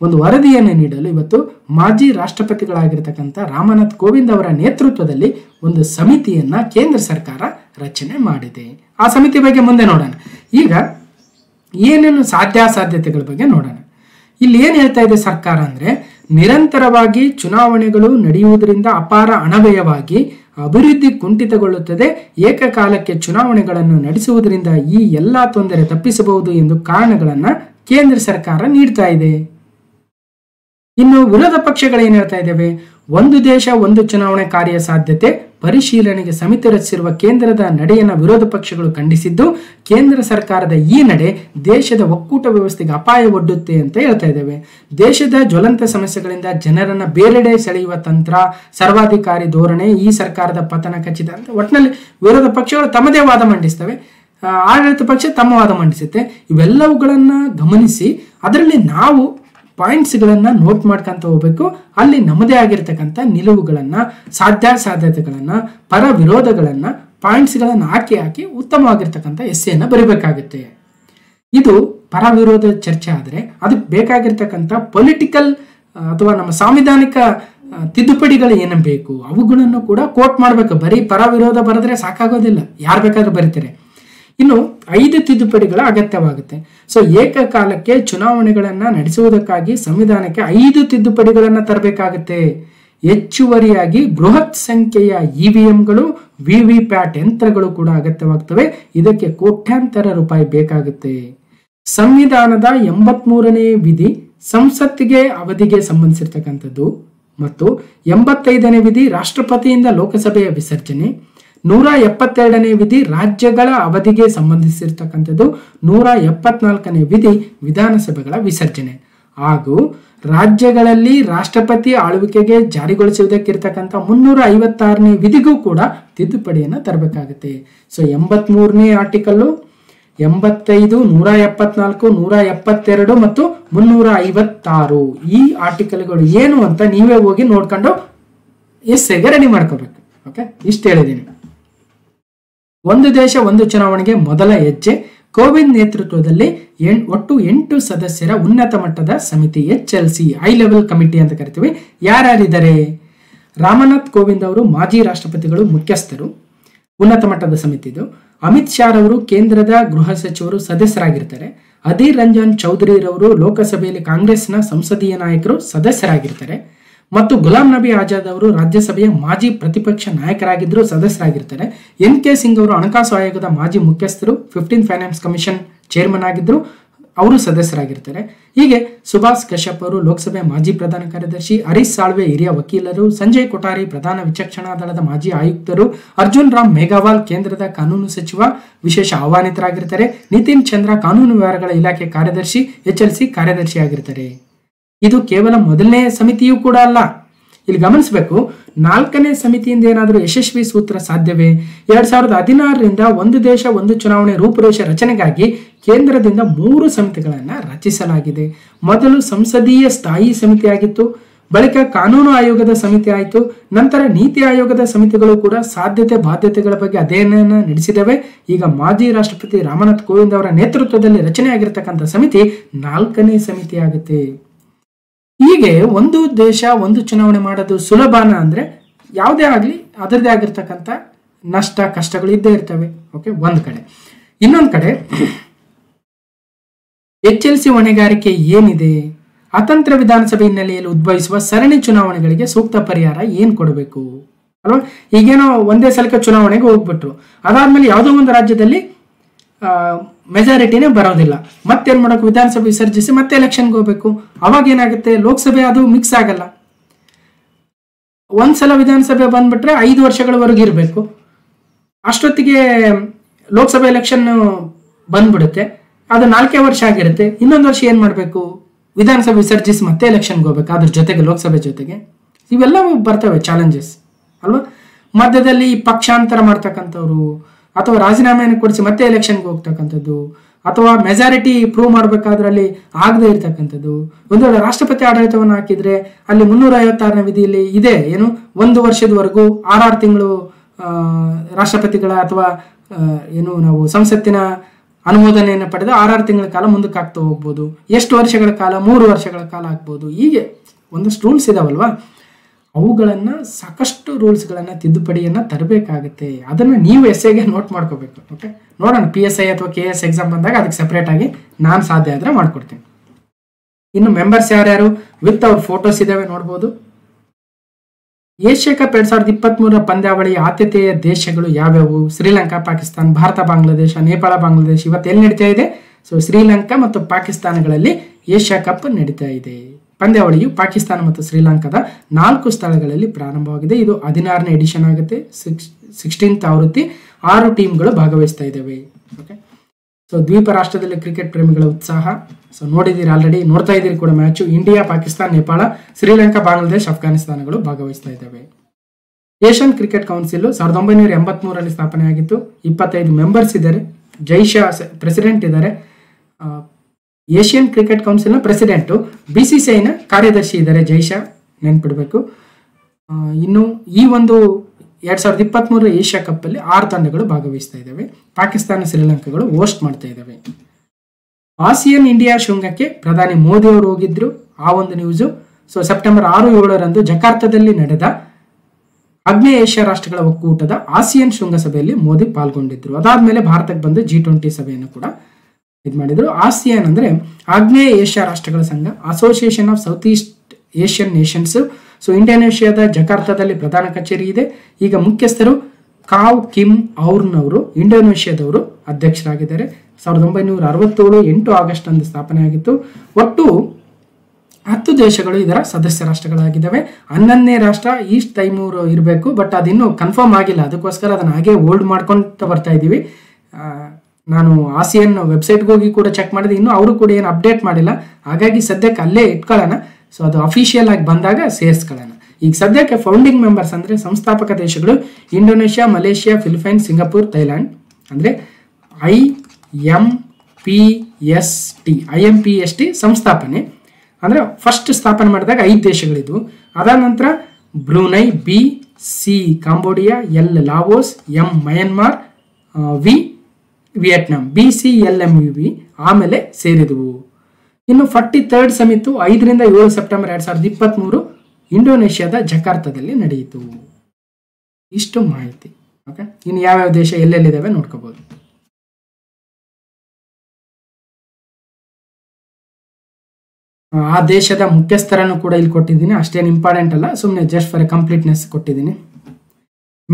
ಒಂದು ವರದಿಯನ್ನು ನೀಡಲು ಇವತ್ತು ಮಾಜಿ ರಾಷ್ಟ್ರಪತಿಗಳಾಗಿರ್ತಕ್ಕಂಥ ರಾಮನಾಥ್ ಕೋವಿಂದ್ ಅವರ ನೇತೃತ್ವದಲ್ಲಿ ಒಂದು ಸಮಿತಿಯನ್ನು ಕೇಂದ್ರ ಸರ್ಕಾರ ರಚನೆ ಮಾಡಿದೆ. ಆ ಸಮಿತಿ ಬಗ್ಗೆ ಮುಂದೆ ನೋಡೋಣ. ಈಗ ಏನೇನು ಸಾಧ್ಯಾಸಾಧ್ಯತೆಗಳ ಬಗ್ಗೆ ನೋಡೋಣ. ಇಲ್ಲಿ ಏನು ಹೇಳ್ತಾ ಇದೆ ಸರ್ಕಾರ ಅಂದ್ರೆ, ನಿರಂತರವಾಗಿ ಚುನಾವಣೆಗಳು ನಡೆಯುವುದರಿಂದ ಅಪಾರ ಅಣವ್ಯಯವಾಗಿ ಅಭಿವೃದ್ಧಿ ಕುಂಠಿತಗೊಳ್ಳುತ್ತದೆ. ಏಕಕಾಲಕ್ಕೆ ಚುನಾವಣೆಗಳನ್ನು ನಡೆಸುವುದರಿಂದ ಈ ಎಲ್ಲಾ ತೊಂದರೆ ತಪ್ಪಿಸಬಹುದು ಎಂದು ಕಾರಣಗಳನ್ನ ಕೇಂದ್ರ ಸರ್ಕಾರ ನೀಡ್ತಾ ಇದೆ. ಇನ್ನು ವಿರೋಧ ಪಕ್ಷಗಳು ಏನು ಹೇಳ್ತಾ ಇದ್ದೇವೆ ಒಂದು ದೇಶ, ಒಂದು ಚುನಾವಣೆ ಕಾರ್ಯ ಸಾಧ್ಯತೆ ಪರಿಶೀಲನೆಗೆ ಸಮಿತಿ ರಚಿಸಿರುವ ಕೇಂದ್ರದ ನಡೆಯನ್ನು ವಿರೋಧ ಪಕ್ಷಗಳು ಖಂಡಿಸಿದ್ದು, ಕೇಂದ್ರ ಸರ್ಕಾರದ ಈ ನಡೆ ದೇಶದ ಒಕ್ಕೂಟ ವ್ಯವಸ್ಥೆಗೆ ಅಪಾಯ ಒಡ್ಡುತ್ತೆ ಅಂತ ಹೇಳ್ತಾ ಇದ್ದೇವೆ. ದೇಶದ ಜ್ವಲಂತ ಸಮಸ್ಯೆಗಳಿಂದ ಜನರನ್ನ ಬೇರೆಡೆ ಸೆಳೆಯುವ ತಂತ್ರ, ಸರ್ವಾಧಿಕಾರಿ ಧೋರಣೆ ಈ ಸರ್ಕಾರದ ಪತನ ಖಚಿತ ಅಂತ ಒಟ್ಟಿನಲ್ಲಿ ವಿರೋಧ ಪಕ್ಷಗಳು ತಮ್ಮದೇ ವಾದ ಮಂಡಿಸ್ತವೆ. ಆಡಳಿತ ಪಕ್ಷ ತಮ್ಮ ವಾದ ಮಂಡಿಸುತ್ತೆ. ಇವೆಲ್ಲವುಗಳನ್ನು ಗಮನಿಸಿ, ಅದರಲ್ಲಿ ನಾವು ಪಾಯಿಂಟ್ಸ್ಗಳನ್ನ ನೋಟ್ ಮಾಡ್ಕೊಂತ ಹೋಗ್ಬೇಕು. ಅಲ್ಲಿ ನಮ್ಮದೇ ಆಗಿರ್ತಕ್ಕಂಥ ನಿಲುವುಗಳನ್ನ, ಸಾಧ್ಯಾಸಾಧ್ಯತೆಗಳನ್ನ ಪರ ವಿರೋಧಗಳನ್ನು ಪಾಯಿಂಟ್ಸ್ಗಳನ್ನು ಹಾಕಿ ಹಾಕಿ ಉತ್ತಮವಾಗಿರ್ತಕ್ಕಂಥ ಎಸ್ಸೆಯನ್ನ ಬರಿಬೇಕಾಗುತ್ತೆ. ಇದು ಪರ ವಿರೋಧ ಚರ್ಚೆ ಆದರೆ ಅದಕ್ಕೆ ಬೇಕಾಗಿರ್ತಕ್ಕಂಥ ಪೊಲಿಟಿಕಲ್ ಅಥವಾ ನಮ್ಮ ಸಾಂವಿಧಾನಿಕ ತಿದ್ದುಪಡಿಗಳು ಏನು ಬೇಕು, ಅವುಗಳನ್ನು ಕೂಡ ಕೋಟ್ ಮಾಡಬೇಕು. ಬರೀ ಪರ ವಿರೋಧ ಬರೆದ್ರೆ ಸಾಕಾಗೋದಿಲ್ಲ. ಯಾರು ಬೇಕಾದ್ರೂ ಬರೀತಾರೆ. ಇನ್ನು ಐದು ತಿದ್ದುಪಡಿಗಳ ಅಗತ್ಯವಾಗುತ್ತೆ. ಸೊ ಏಕಕಾಲಕ್ಕೆ ಚುನಾವಣೆಗಳನ್ನು ನಡೆಸುವುದಕ್ಕಾಗಿ ಸಂವಿಧಾನಕ್ಕೆ ಐದು ತಿದ್ದುಪಡಿಗಳನ್ನು ತರಬೇಕಾಗುತ್ತೆ. ಹೆಚ್ಚುವರಿಯಾಗಿ ಬೃಹತ್ ಸಂಖ್ಯೆಯ ಇವಿಎಂಗಳು ವಿ ವಿ ಪ್ಯಾಟ್ ಯಂತ್ರಗಳು ಕೂಡ ಅಗತ್ಯವಾಗ್ತವೆ. ಇದಕ್ಕೆ ಕೋಟ್ಯಾಂತರ ರೂಪಾಯಿ ಬೇಕಾಗುತ್ತೆ. ಸಂವಿಧಾನದ ಎಂಬತ್ಮೂರನೇ ವಿಧಿ ಸಂಸತ್ತಿಗೆ ಅವಧಿಗೆ ಸಂಬಂಧಿಸಿರ್ತಕ್ಕಂಥದ್ದು. ಮತ್ತು ಎಂಬತ್ತೈದನೇ ವಿಧಿ ರಾಷ್ಟ್ರಪತಿಯಿಂದ ಲೋಕಸಭೆಯ ವಿಸರ್ಜನೆ. ನೂರ ಎಪ್ಪತ್ತೆರಡನೇ ವಿಧಿ ರಾಜ್ಯಗಳ ಅವಧಿಗೆ ಸಂಬಂಧಿಸಿರ್ತಕ್ಕಂಥದ್ದು, ನೂರ ಎಪ್ಪತ್ನಾಲ್ಕನೇ ವಿಧಿ ವಿಧಾನಸಭೆಗಳ ವಿಸರ್ಜನೆ. ಹಾಗೂ ರಾಜ್ಯಗಳಲ್ಲಿ ರಾಷ್ಟ್ರಪತಿ ಆಳ್ವಿಕೆಗೆ ಜಾರಿಗೊಳಿಸುವುದಕ್ಕಿರ್ತಕ್ಕಂಥ ಮುನ್ನೂರ ಐವತ್ತಾರನೇ ವಿಧಿಗೂ ಕೂಡ ತಿದ್ದುಪಡಿಯನ್ನು ತರಬೇಕಾಗುತ್ತೆ. ಸೊ ಎಂಬತ್ಮೂರನೇ ಆರ್ಟಿಕಲ್ಲು, ಎಂಬತ್ತೈದು, ನೂರ ಎಪ್ಪತ್ನಾಲ್ಕು, ನೂರ ಎಪ್ಪತ್ತೆರಡು ಮತ್ತು ಮುನ್ನೂರ ಐವತ್ತಾರು ಈ ಆರ್ಟಿಕಲ್ಗಳು ಏನು ಅಂತ ನೀವೇ ಹೋಗಿ ನೋಡ್ಕೊಂಡು ಎಸ್ಸೆಗೆ ರೆಡಿ ಮಾಡ್ಕೋಬೇಕು. ಓಕೆ ಇಷ್ಟು ಹೇಳಿದ್ದೀನಿ ಒಂದು ದೇಶ, ಒಂದು ಚುನಾವಣೆಗೆ ಮೊದಲ ಹೆಜ್ಜೆ. ಕೋವಿಂದ್ ನೇತೃತ್ವದಲ್ಲಿ ಒಟ್ಟು ಎಂಟು ಸದಸ್ಯರ ಉನ್ನತ ಮಟ್ಟದ ಸಮಿತಿ H L C high level committee ಅಂತ ಕರಿತೀವಿ. ಯಾರ್ಯಾರಿದ್ದಾರೆ? ರಾಮನಾಥ್ ಕೋವಿಂದ್ ಅವರು ಮಾಜಿ ರಾಷ್ಟ್ರಪತಿಗಳು ಮುಖ್ಯಸ್ಥರು, ಉನ್ನತ ಮಟ್ಟದ ಸಮಿತಿದು. ಅಮಿತ್ ಶಾ ರವರು ಕೇಂದ್ರದ ಗೃಹ ಸಚಿವರು ಸದಸ್ಯರಾಗಿರ್ತಾರೆ. ಅಧೀರ್ ರಂಜನ್ ಚೌಧರಿ ರವರು ಲೋಕಸಭೆಯಲ್ಲಿ ಕಾಂಗ್ರೆಸ್ನ ಸಂಸದೀಯ ನಾಯಕರು ಸದಸ್ಯರಾಗಿರ್ತಾರೆ. ಮತ್ತು ಗುಲಾಂ ನಬಿ ಆಜಾದ್ ಅವರು ರಾಜ್ಯಸಭೆಯ ಮಾಜಿ ಪ್ರತಿಪಕ್ಷ ನಾಯಕರಾಗಿದ್ದರು ಸದಸ್ಯರಾಗಿರ್ತಾರೆ. ಎನ್ ಕೆ ಸಿಂಗ್ ಅವರು ಹಣಕಾಸು ಆಯೋಗದ ಮಾಜಿ ಮುಖ್ಯಸ್ಥರು, ಫಿಫ್ಟೀನ್ ಫೈನಾನ್ಸ್ ಕಮಿಷನ್ ಚೇರ್ಮನ್ ಆಗಿದ್ದರು, ಅವರು ಸದಸ್ಯರಾಗಿರ್ತಾರೆ. ಹೀಗೆ ಸುಭಾಷ್ ಕಶ್ಯಪ್ ಅವರು ಲೋಕಸಭೆ ಮಾಜಿ ಪ್ರಧಾನ ಕಾರ್ಯದರ್ಶಿ, ಹರೀಶ್ ಸಾಳ್ವೆ ಹಿರಿಯ ವಕೀಲರು, ಸಂಜಯ್ ಕೊಠಾರಿ ಪ್ರಧಾನ ವಿಚಕ್ಷಣಾ ದಳದ ಮಾಜಿ ಆಯುಕ್ತರು, ಅರ್ಜುನ್ ರಾಮ್ ಮೇಘಾವಾಲ್ ಕೇಂದ್ರದ ಕಾನೂನು ಸಚಿವ, ವಿಶೇಷ ಆಹ್ವಾನಿತರಾಗಿರ್ತಾರೆ. ನಿತಿನ್ ಚಂದ್ರ ಕಾನೂನು ವ್ಯವಹಾರಗಳ ಇಲಾಖೆ ಕಾರ್ಯದರ್ಶಿ, ಎಚ್ ಎಲ್ ಸಿ ಕಾರ್ಯದರ್ಶಿ ಆಗಿರ್ತಾರೆ ಇದು ಕೇವಲ ಮೊದಲನೇ ಸಮಿತಿಯೂ ಕೂಡ ಅಲ್ಲ. ಇಲ್ಲಿ ಗಮನಿಸಬೇಕು, ನಾಲ್ಕನೇ ಸಮಿತಿಯಿಂದ ಏನಾದರೂ ಯಶಸ್ವಿ ಸೂತ್ರ ಸಾಧ್ಯವೇ? ಎರಡ್ ಸಾವಿರದ ಹದಿನಾರರಿಂದ ಒಂದು ದೇಶ, ಒಂದು ಚುನಾವಣೆ ರೂಪುರೇಷೆ ರಚನೆಗಾಗಿ ಕೇಂದ್ರದಿಂದ ಮೂರು ಸಮಿತಿಗಳನ್ನು ರಚಿಸಲಾಗಿದೆ. ಮೊದಲು ಸಂಸದೀಯ ಸ್ಥಾಯಿ ಸಮಿತಿಯಾಗಿತ್ತು ಬಳಿಕ ಕಾನೂನು ಆಯೋಗದ ಸಮಿತಿ ಆಯಿತು, ನಂತರ ನೀತಿ ಆಯೋಗದ ಸಮಿತಿಗಳು ಕೂಡ ಸಾಧ್ಯತೆ, ಬಾಧ್ಯತೆಗಳ ಬಗ್ಗೆ ಅಧ್ಯಯನ ನಡೆಸಿದವೆ. ಈಗ ಮಾಜಿ ರಾಷ್ಟ್ರಪತಿ ರಾಮನಾಥ್ ಕೋವಿಂದ್ ಅವರ ನೇತೃತ್ವದಲ್ಲಿ ರಚನೆಯಾಗಿರ್ತಕ್ಕಂಥ ಸಮಿತಿ ನಾಲ್ಕನೇ ಸಮಿತಿ ಆಗುತ್ತೆ ಹೀಗೆ ಒಂದು ದೇಶ, ಒಂದು ಚುನಾವಣೆ ಮಾಡೋದು ಸುಲಭನ ಅಂದ್ರೆ ಯಾವುದೇ ಆಗಲಿ ಅದರದೇ ಆಗಿರ್ತಕ್ಕಂಥ ನಷ್ಟ, ಕಷ್ಟಗಳು ಇದ್ದೇ ಇರ್ತವೆ. ಓಕೆ ಒಂದು ಕಡೆ. ಇನ್ನೊಂದು ಕಡೆ, ಎಚ್ ಎಲ್ ಸಿ ಹೊಣೆಗಾರಿಕೆ ಏನಿದೆ? ಅತಂತ್ರ ವಿಧಾನಸಭೆ ಹಿನ್ನೆಲೆಯಲ್ಲಿ ಉದ್ಭವಿಸುವ ಸರಣಿ ಚುನಾವಣೆಗಳಿಗೆ ಸೂಕ್ತ ಪರಿಹಾರ ಏನ್ ಕೊಡಬೇಕು? ಅಲ್ವಾ? ಈಗೇನೋ ಒಂದೇ ಸಲಕ ಚುನಾವಣೆಗೆ ಹೋಗ್ಬಿಟ್ರು. ಅದಾದ್ಮೇಲೆ ಯಾವುದೋ ಒಂದು ರಾಜ್ಯದಲ್ಲಿ ಮೆಜಾರಿಟಿನೇ ಬರೋದಿಲ್ಲ. ಮತ್ತೇನ್ ಮಾಡೋಕೆ ವಿಧಾನಸಭೆ ವಿಸರ್ಜಿಸಿ ಮತ್ತೆ ಎಲೆಕ್ಷನ್ಗೆ ಹೋಗ್ಬೇಕು. ಅವಾಗ ಏನಾಗುತ್ತೆ? ಲೋಕಸಭೆ ಅದು ಮಿಕ್ಸ್ ಆಗಲ್ಲ. ಒಂದ್ಸಲ ವಿಧಾನಸಭೆ ಬಂದ್ಬಿಟ್ರೆ ಐದು ವರ್ಷಗಳವರೆಗೆ ಇರಬೇಕು. ಅಷ್ಟೊತ್ತಿಗೆ ಲೋಕಸಭೆ ಎಲೆಕ್ಷನ್ ಬಂದ್ಬಿಡುತ್ತೆ. ಅದು ನಾಲ್ಕೇ ವರ್ಷ ಆಗಿರುತ್ತೆ. ಇನ್ನೊಂದು ವರ್ಷ ಏನು ಮಾಡಬೇಕು? ವಿಧಾನಸಭೆ ವಿಸರ್ಜಿಸಿ ಮತ್ತೆ ಎಲೆಕ್ಷನ್ಗೆ ಹೋಗ್ಬೇಕು. ಅದ್ರ ಜೊತೆಗೆ ಲೋಕಸಭೆ ಜೊತೆಗೆ. ಇವೆಲ್ಲವೂ ಬರ್ತವೆ ಚಾಲೆಂಜಸ್ ಅಲ್ವಾ? ಮಧ್ಯದಲ್ಲಿ ಪಕ್ಷಾಂತರ ಮಾಡ್ತಕ್ಕಂಥವ್ರು ಅಥವಾ ರಾಜೀನಾಮೆಯನ್ನು ಕೊಡಿಸಿ ಮತ್ತೆ ಎಲೆಕ್ಷನ್ಗೆ ಹೋಗ್ತಕ್ಕಂಥದ್ದು, ಅಥವಾ ಮೆಜಾರಿಟಿ ಪ್ರೂವ್ ಮಾಡಬೇಕಾದ್ರಲ್ಲಿ ಆಗದೆ ಇರತಕ್ಕಂಥದ್ದು, ಒಂದು ವೇಳೆ ರಾಷ್ಟ್ರಪತಿ ಆಡಳಿತವನ್ನು ಹಾಕಿದ್ರೆ ಅಲ್ಲಿ ಮುನ್ನೂರ ಐವತ್ತಾರನೇ ವಿಧಿಯಲ್ಲಿ ಇದೆ, ಏನು? ಒಂದು ವರ್ಷದವರೆಗೂ ಆರಾರು ತಿಂಗಳು ರಾಷ್ಟ್ರಪತಿಗಳ ಅಥವಾ ಏನು ನಾವು ಸಂಸತ್ತಿನ ಅನುಮೋದನೆಯನ್ನು ಪಡೆದು ಆರಾರು ತಿಂಗಳ ಕಾಲ ಮುಂದಕ್ಕೆ ಆಗ್ತಾ ಹೋಗ್ಬೋದು. ಎಷ್ಟು ವರ್ಷಗಳ ಕಾಲ? ಮೂರು ವರ್ಷಗಳ ಕಾಲ ಆಗ್ಬೋದು. ಹೀಗೆ ಒಂದಷ್ಟು ರೂಲ್ಸ್ ಇದಾವಲ್ವಾ? ಅವುಗಳನ್ನು ಸಾಕಷ್ಟು ರೂಲ್ಸ್ಗಳನ್ನು ತಿದ್ದುಪಡಿಯನ್ನು ತರಬೇಕಾಗುತ್ತೆ. ಅದನ್ನು ನೀವು ಎಸ್ ಎಗೆ ನೋಟ್ ಮಾಡ್ಕೋಬೇಕು. ಓಕೆ ನೋಡೋಣ ಪಿ ಎಸ್ ಐ ಅಥವಾ ಕೆ ಎಸ್ ಎಕ್ಸಾಮ್ ಬಂದಾಗ ಅದಕ್ಕೆ ಸಪ್ರೇಟಾಗಿ ನಾನು ಸಾಧ್ಯ ಆದರೆ ಮಾಡ್ಕೊಡ್ತೀನಿ. ಇನ್ನು ಮೆಂಬರ್ಸ್ ಯಾರ್ಯಾರು? ವಿತ್ ಅವ್ರ ಫೋಟೋಸ್ ಇದಾವೆ ನೋಡ್ಬೋದು. ಏಷ್ಯಾ ಕಪ್ ಎರಡ್ ಸಾವಿರದ ಇಪ್ಪತ್ಮೂರರ ಪಂದ್ಯಾವಳಿಯ ಆದ್ಯತೆಯ ದೇಶಗಳು ಯಾವ್ಯಾವು? ಶ್ರೀಲಂಕಾ, ಪಾಕಿಸ್ತಾನ, ಭಾರತ, ಬಾಂಗ್ಲಾದೇಶ, ನೇಪಾಳ, ಬಾಂಗ್ಲಾದೇಶ ಇವತ್ತು ಎಲ್ಲಿ ನಡೀತಾ ಇದೆ? ಸೊ ಶ್ರೀಲಂಕಾ ಮತ್ತು ಪಾಕಿಸ್ತಾನಗಳಲ್ಲಿ ಏಷ್ಯಾ ಕಪ್ ನಡೀತಾ ಇದೆ. ಪಂದ್ಯಾವಳಿಯು ಪಾಕಿಸ್ತಾನ ಮತ್ತು ಶ್ರೀಲಂಕಾದ ನಾಲ್ಕು ಸ್ಥಳಗಳಲ್ಲಿ ಪ್ರಾರಂಭವಾಗಿದೆ. ಇದು ಹದಿನಾರನೇ ಎಡಿಷನ್ ಆಗುತ್ತೆ. ಸಿಕ್ಸ್ ಸಿಕ್ಸ್ಟೀನ್ತ್ ಆವೃತ್ತಿ ಆರು ಟೀಮ್ಗಳು ಭಾಗವಹಿಸ್ತಾ ಇದ್ದಾವೆ. ಓಕೆ ಸೊ ದ್ವೀಪ ರಾಷ್ಟ್ರದಲ್ಲಿ ಕ್ರಿಕೆಟ್ ಪ್ರೇಮಿಗಳ ಉತ್ಸಾಹ. ಸೊ ನೋಡಿದ್ದೀರಿ ಆಲ್ರೆಡಿ ನೋಡ್ತಾ ಇದ್ದೀರಿ ಕೂಡ ಮ್ಯಾಚು ಇಂಡಿಯಾ, ಪಾಕಿಸ್ತಾನ, ನೇಪಾಳ, ಶ್ರೀಲಂಕಾ, ಬಾಂಗ್ಲಾದೇಶ್ ಅಫ್ಘಾನಿಸ್ತಾನಗಳು ಭಾಗವಹಿಸ್ತಾ ಇದ್ದಾವೆ. ಏಷ್ಯನ್ ಕ್ರಿಕೆಟ್ ಕೌನ್ಸಿಲ್ ಸಾವಿರದ ಒಂಬೈನೂರ ಎಂಬತ್ಮೂರರಲ್ಲಿ ಸ್ಥಾಪನೆ ಆಗಿತ್ತು ಇಪ್ಪತ್ತೈದು ಮೆಂಬರ್ಸ್ ಇದ್ದಾರೆ. ಜೈಶಾ ಪ್ರೆಸಿಡೆಂಟ್ ಇದ್ದಾರೆ. ಏಷ್ಯನ್ ಕ್ರಿಕೆಟ್ ಕೌನ್ಸಿಲ್ನ ಪ್ರೆಸಿಡೆಂಟು ಬಿ ಸಿ ಸಿ ಐನ ಕಾರ್ಯದರ್ಶಿ ಇದ್ದಾರೆ ಜೈಶಾ ನೆನ್ಪಿಡಬೇಕು. ಇನ್ನು ಈ ಒಂದು ಎರಡ್ ಸಾವಿರದ ಇಪ್ಪತ್ತ್ಮೂರರ ಏಷ್ಯಾ ಕಪ್ಪಲ್ಲಿ ಆರು ತಂಡಗಳು ಭಾಗವಹಿಸ್ತಾ ಇದ್ದಾವೆ. ಪಾಕಿಸ್ತಾನ, ಶ್ರೀಲಂಕಾಗಳು ಹೋಸ್ಟ್ ಮಾಡ್ತಾ ಇದ್ದಾವೆ. ಆಸಿಯನ್ ಇಂಡಿಯಾ ಶೃಂಗಕ್ಕೆ ಪ್ರಧಾನಿ ಮೋದಿ ಅವರು ಹೋಗಿದ್ರು. ಆ ಒಂದು ನ್ಯೂಸು ಸೊ ಸೆಪ್ಟೆಂಬರ್ ಆರು, ಏಳರಂದು ಜಕಾರ್ತದಲ್ಲಿ ನಡೆದ ಆಗ್ನೇಯ ಏಷ್ಯಾ ರಾಷ್ಟ್ರಗಳ ಒಕ್ಕೂಟದ ಆಸಿಯನ್ ಶೃಂಗಸಭೆಯಲ್ಲಿ ಮೋದಿ ಪಾಲ್ಗೊಂಡಿದ್ರು. ಅದಾದ್ಮೇಲೆ ಭಾರತಕ್ಕೆ ಬಂದು ಜಿ ಟ್ವೆಂಟಿ ಸಭೆಯನ್ನು ಕೂಡ ಇದು ಮಾಡಿದ್ರು. ಆಸಿಯಾನ್ ಅಂದ್ರೆ ಆಗ್ನೇಯ ಏಷ್ಯಾ ರಾಷ್ಟ್ರಗಳ ಸಂಘ association of south east Asian nations so ಇಂಡೋನೇಷ್ಯಾದ ಜಕಾರ್ತಾದಲ್ಲಿ ಪ್ರಧಾನ ಕಚೇರಿ ಇದೆ. ಈಗ ಮುಖ್ಯಸ್ಥರು ಕಾವ್ ಕಿಮ್ ಔರ್ನವರು, ಇಂಡೋನೇಷ್ಯಾದವರು ಅಧ್ಯಕ್ಷರಾಗಿದ್ದಾರೆ. ಸಾವಿರದ ಒಂಬೈನೂರ ಅರವತ್ತೇಳು ಎಂಟು ಆಗಸ್ಟ್ ಅಂದು ಸ್ಥಾಪನೆ ಆಗಿತ್ತು. ಒಟ್ಟು ಹತ್ತು ದೇಶಗಳು ಇದರ ಸದಸ್ಯ ರಾಷ್ಟ್ರಗಳಾಗಿದ್ದಾವೆ. ಹನ್ನೊಂದನೇ ರಾಷ್ಟ್ರ, ಈಸ್ಟ್ ತೈಮೂರ್ ಇರಬೇಕು, ಬಟ್ ಅದಿನ್ನೂ ಕನ್ಫರ್ಮ್ ಆಗಿಲ್ಲ. ಅದಕ್ಕೋಸ್ಕರ ಅದನ್ನು ಹಾಗೆ ಹೋಲ್ಡ್ ಮಾಡ್ಕೊಂತ ಬರ್ತಾ ಇದ್ದೀವಿ ನಾನು ಆಸಿಯನ್ ವೆಬ್ಸೈಟ್ಗೆ ಹೋಗಿ ಕೂಡ ಚೆಕ್ ಮಾಡಿದೆ. ಇನ್ನೂ ಅವರು ಕೂಡ ಏನು ಅಪ್ಡೇಟ್ ಮಾಡಿಲ್ಲ. ಹಾಗಾಗಿ ಸದ್ಯಕ್ಕೆ ಅಲ್ಲೇ ಇಟ್ಕೊಳ್ಳೋಣ. ಸೊ ಅದು ಅಫಿಷಿಯಲ್ ಆಗಿ ಬಂದಾಗ ಸೇರಿಸ್ಕೊಳ್ಳೋಣ. ಈಗ ಸದ್ಯಕ್ಕೆ ಫೌಂಡಿಂಗ್ ಮೆಂಬರ್ಸ್ ಅಂದರೆ ಸಂಸ್ಥಾಪಕ ದೇಶಗಳು Indonesia, Malaysia Philippines Singapore, Thailand ಅಂದರೆ I M P S T I M P S T ಸಂಸ್ಥಾಪನೆ. ಅಂದರೆ ಫಸ್ಟ್ ಸ್ಥಾಪನೆ ಮಾಡಿದಾಗ ಐದು ದೇಶಗಳಿದ್ವು. ಅದಾದ ನಂತರ Brunei, B, C, Cambodia, L, Laos, M, Myanmar V Vietnam B C L M V ಆಮೇಲೆ ಸೇರಿದವು. ಇನ್ನು ಫಾರ್ಟಿ ಥರ್ಡ್ ಸಮಿತು ಐದರಿಂದ ಏಳು ಸೆಪ್ಟೆಂಬರ್ ಎರಡು ಸಾವಿರದ ಇಪ್ಪತ್ತ್ಮೂರು ಇಂಡೋನೇಷ್ಯಾದ ಜಕಾರ್ತದಲ್ಲಿ ನಡೆಯಿತು. ಇಷ್ಟು ಮಾಹಿತಿ. ಓಕೆ ಇನ್ನು ಯಾವ್ಯಾವ ದೇಶ ಎಲ್ಲೆಲ್ಲಿದ್ದಾವೆ ನೋಡ್ಕೋಬೋದು. ಆ ದೇಶದ ಮುಖ್ಯಸ್ಥರನ್ನು ಕೂಡ ಇಲ್ಲಿ ಕೊಟ್ಟಿದ್ದೀನಿ. ಅಷ್ಟೇನು ಇಂಪಾರ್ಟೆಂಟ್ ಅಲ್ಲ. ಸುಮ್ಮನೆ ಜಸ್ಟ್ ಫಾರ್ ಕಂಪ್ಲೀಟ್ನೆಸ್ ಕೊಟ್ಟಿದ್ದೀನಿ.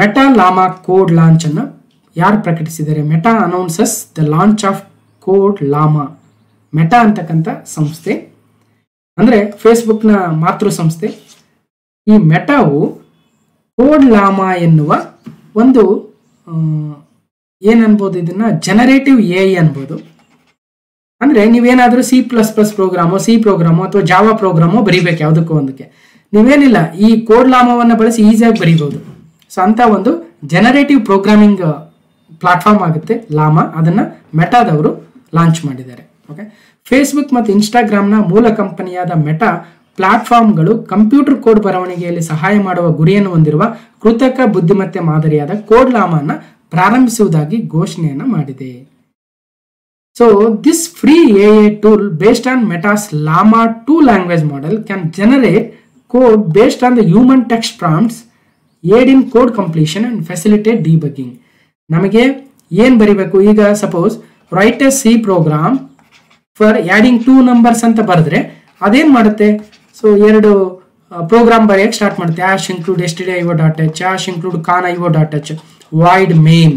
ಮೆಟಾ ಲಾಮಾ ಕೋಡ್ ಲಾಂಚ್ ಅನ್ನು ಯಾರು ಪ್ರಕಟಿಸಿದ್ದಾರೆ? Meta announces the launch of code Llama Meta ಅಂತಕ್ಕಂಥ ಸಂಸ್ಥೆ. ಅಂದರೆ ಫೇಸ್ಬುಕ್ನ ಮಾತೃ ಸಂಸ್ಥೆ ಈ ಮೆಟಾವು ಕೋಡ್ ಲಾಮಾ ಎನ್ನುವ ಒಂದು ಏನನ್ಬೋದು ಇದನ್ನ? ಜನರೇಟಿವ್ ಎ ಅನ್ಬೋದು. ಅಂದರೆ ನೀವೇನಾದರೂ C plus plus program C program ಅಥವಾ ಜಾವಾ ಪ್ರೋಗ್ರಾಮು ಬರೀಬೇಕು ಯಾವುದಕ್ಕೂ ಒಂದಕ್ಕೆ. ನೀವೇನಿಲ್ಲ, ಈ ಕೋಡ್ ಲಾಮವನ್ನು ಬಳಸಿ ಈಸಿಯಾಗಿ ಬರೀಬಹುದು ಸೊ ಅಂತ ಒಂದು ಜನರೇಟಿವ್ ಪ್ರೋಗ್ರಾಮಿಂಗ್ ಪ್ಲಾಟ್ಫಾರ್ಮ್ ಆಗುತ್ತೆ ಲಾಮಾ ಅದನ್ನ ಮೆಟಾದವರು ಲಾಂಚ್ ಮಾಡಿದ್ದಾರೆ ಓಕೆ ಫೇಸ್ಬುಕ್ ಮತ್ತು ಇನ್ಸ್ಟಾಗ್ರಾಮ್ನ ಮೂಲ ಕಂಪನಿಯಾದ ಮೆಟಾ ಪ್ಲಾಟ್ಫಾರ್ಮ್ಗಳು ಕಂಪ್ಯೂಟರ್ ಕೋಡ್ ಬರವಣಿಗೆಯಲ್ಲಿ ಸಹಾಯ ಮಾಡುವ ಗುರಿಯನ್ನು ಹೊಂದಿರುವ ಕೃತಕ ಬುದ್ಧಿಮತ್ತೆ ಮಾದರಿಯಾದ ಕೋಡ್ ಲಾಮಾನ ಪ್ರಾರಂಭಿಸುವುದಾಗಿ ಘೋಷಣೆಯನ್ನು ಮಾಡಿದೆ so this free a a tool based on Meta's Llama 2 language model can generate code based on the human text prompts, aid in code completion and facilitate debugging. ನಮಗೆ ಏನು ಬರಿಬೇಕು? ಈಗ suppose write a C program for adding two numbers ಅಂತ ಬರೆದ್ರೆ ಅದೇನು ಮಾಡುತ್ತೆ? ಸೊ ಎರಡು ಪ್ರೋಗ್ರಾಮ್ ಬರೆಯಕ್ಕೆ ಸ್ಟಾರ್ಟ್ ಮಾಡುತ್ತೆ. Hash include S D IO dot H hash include con IO dot H void main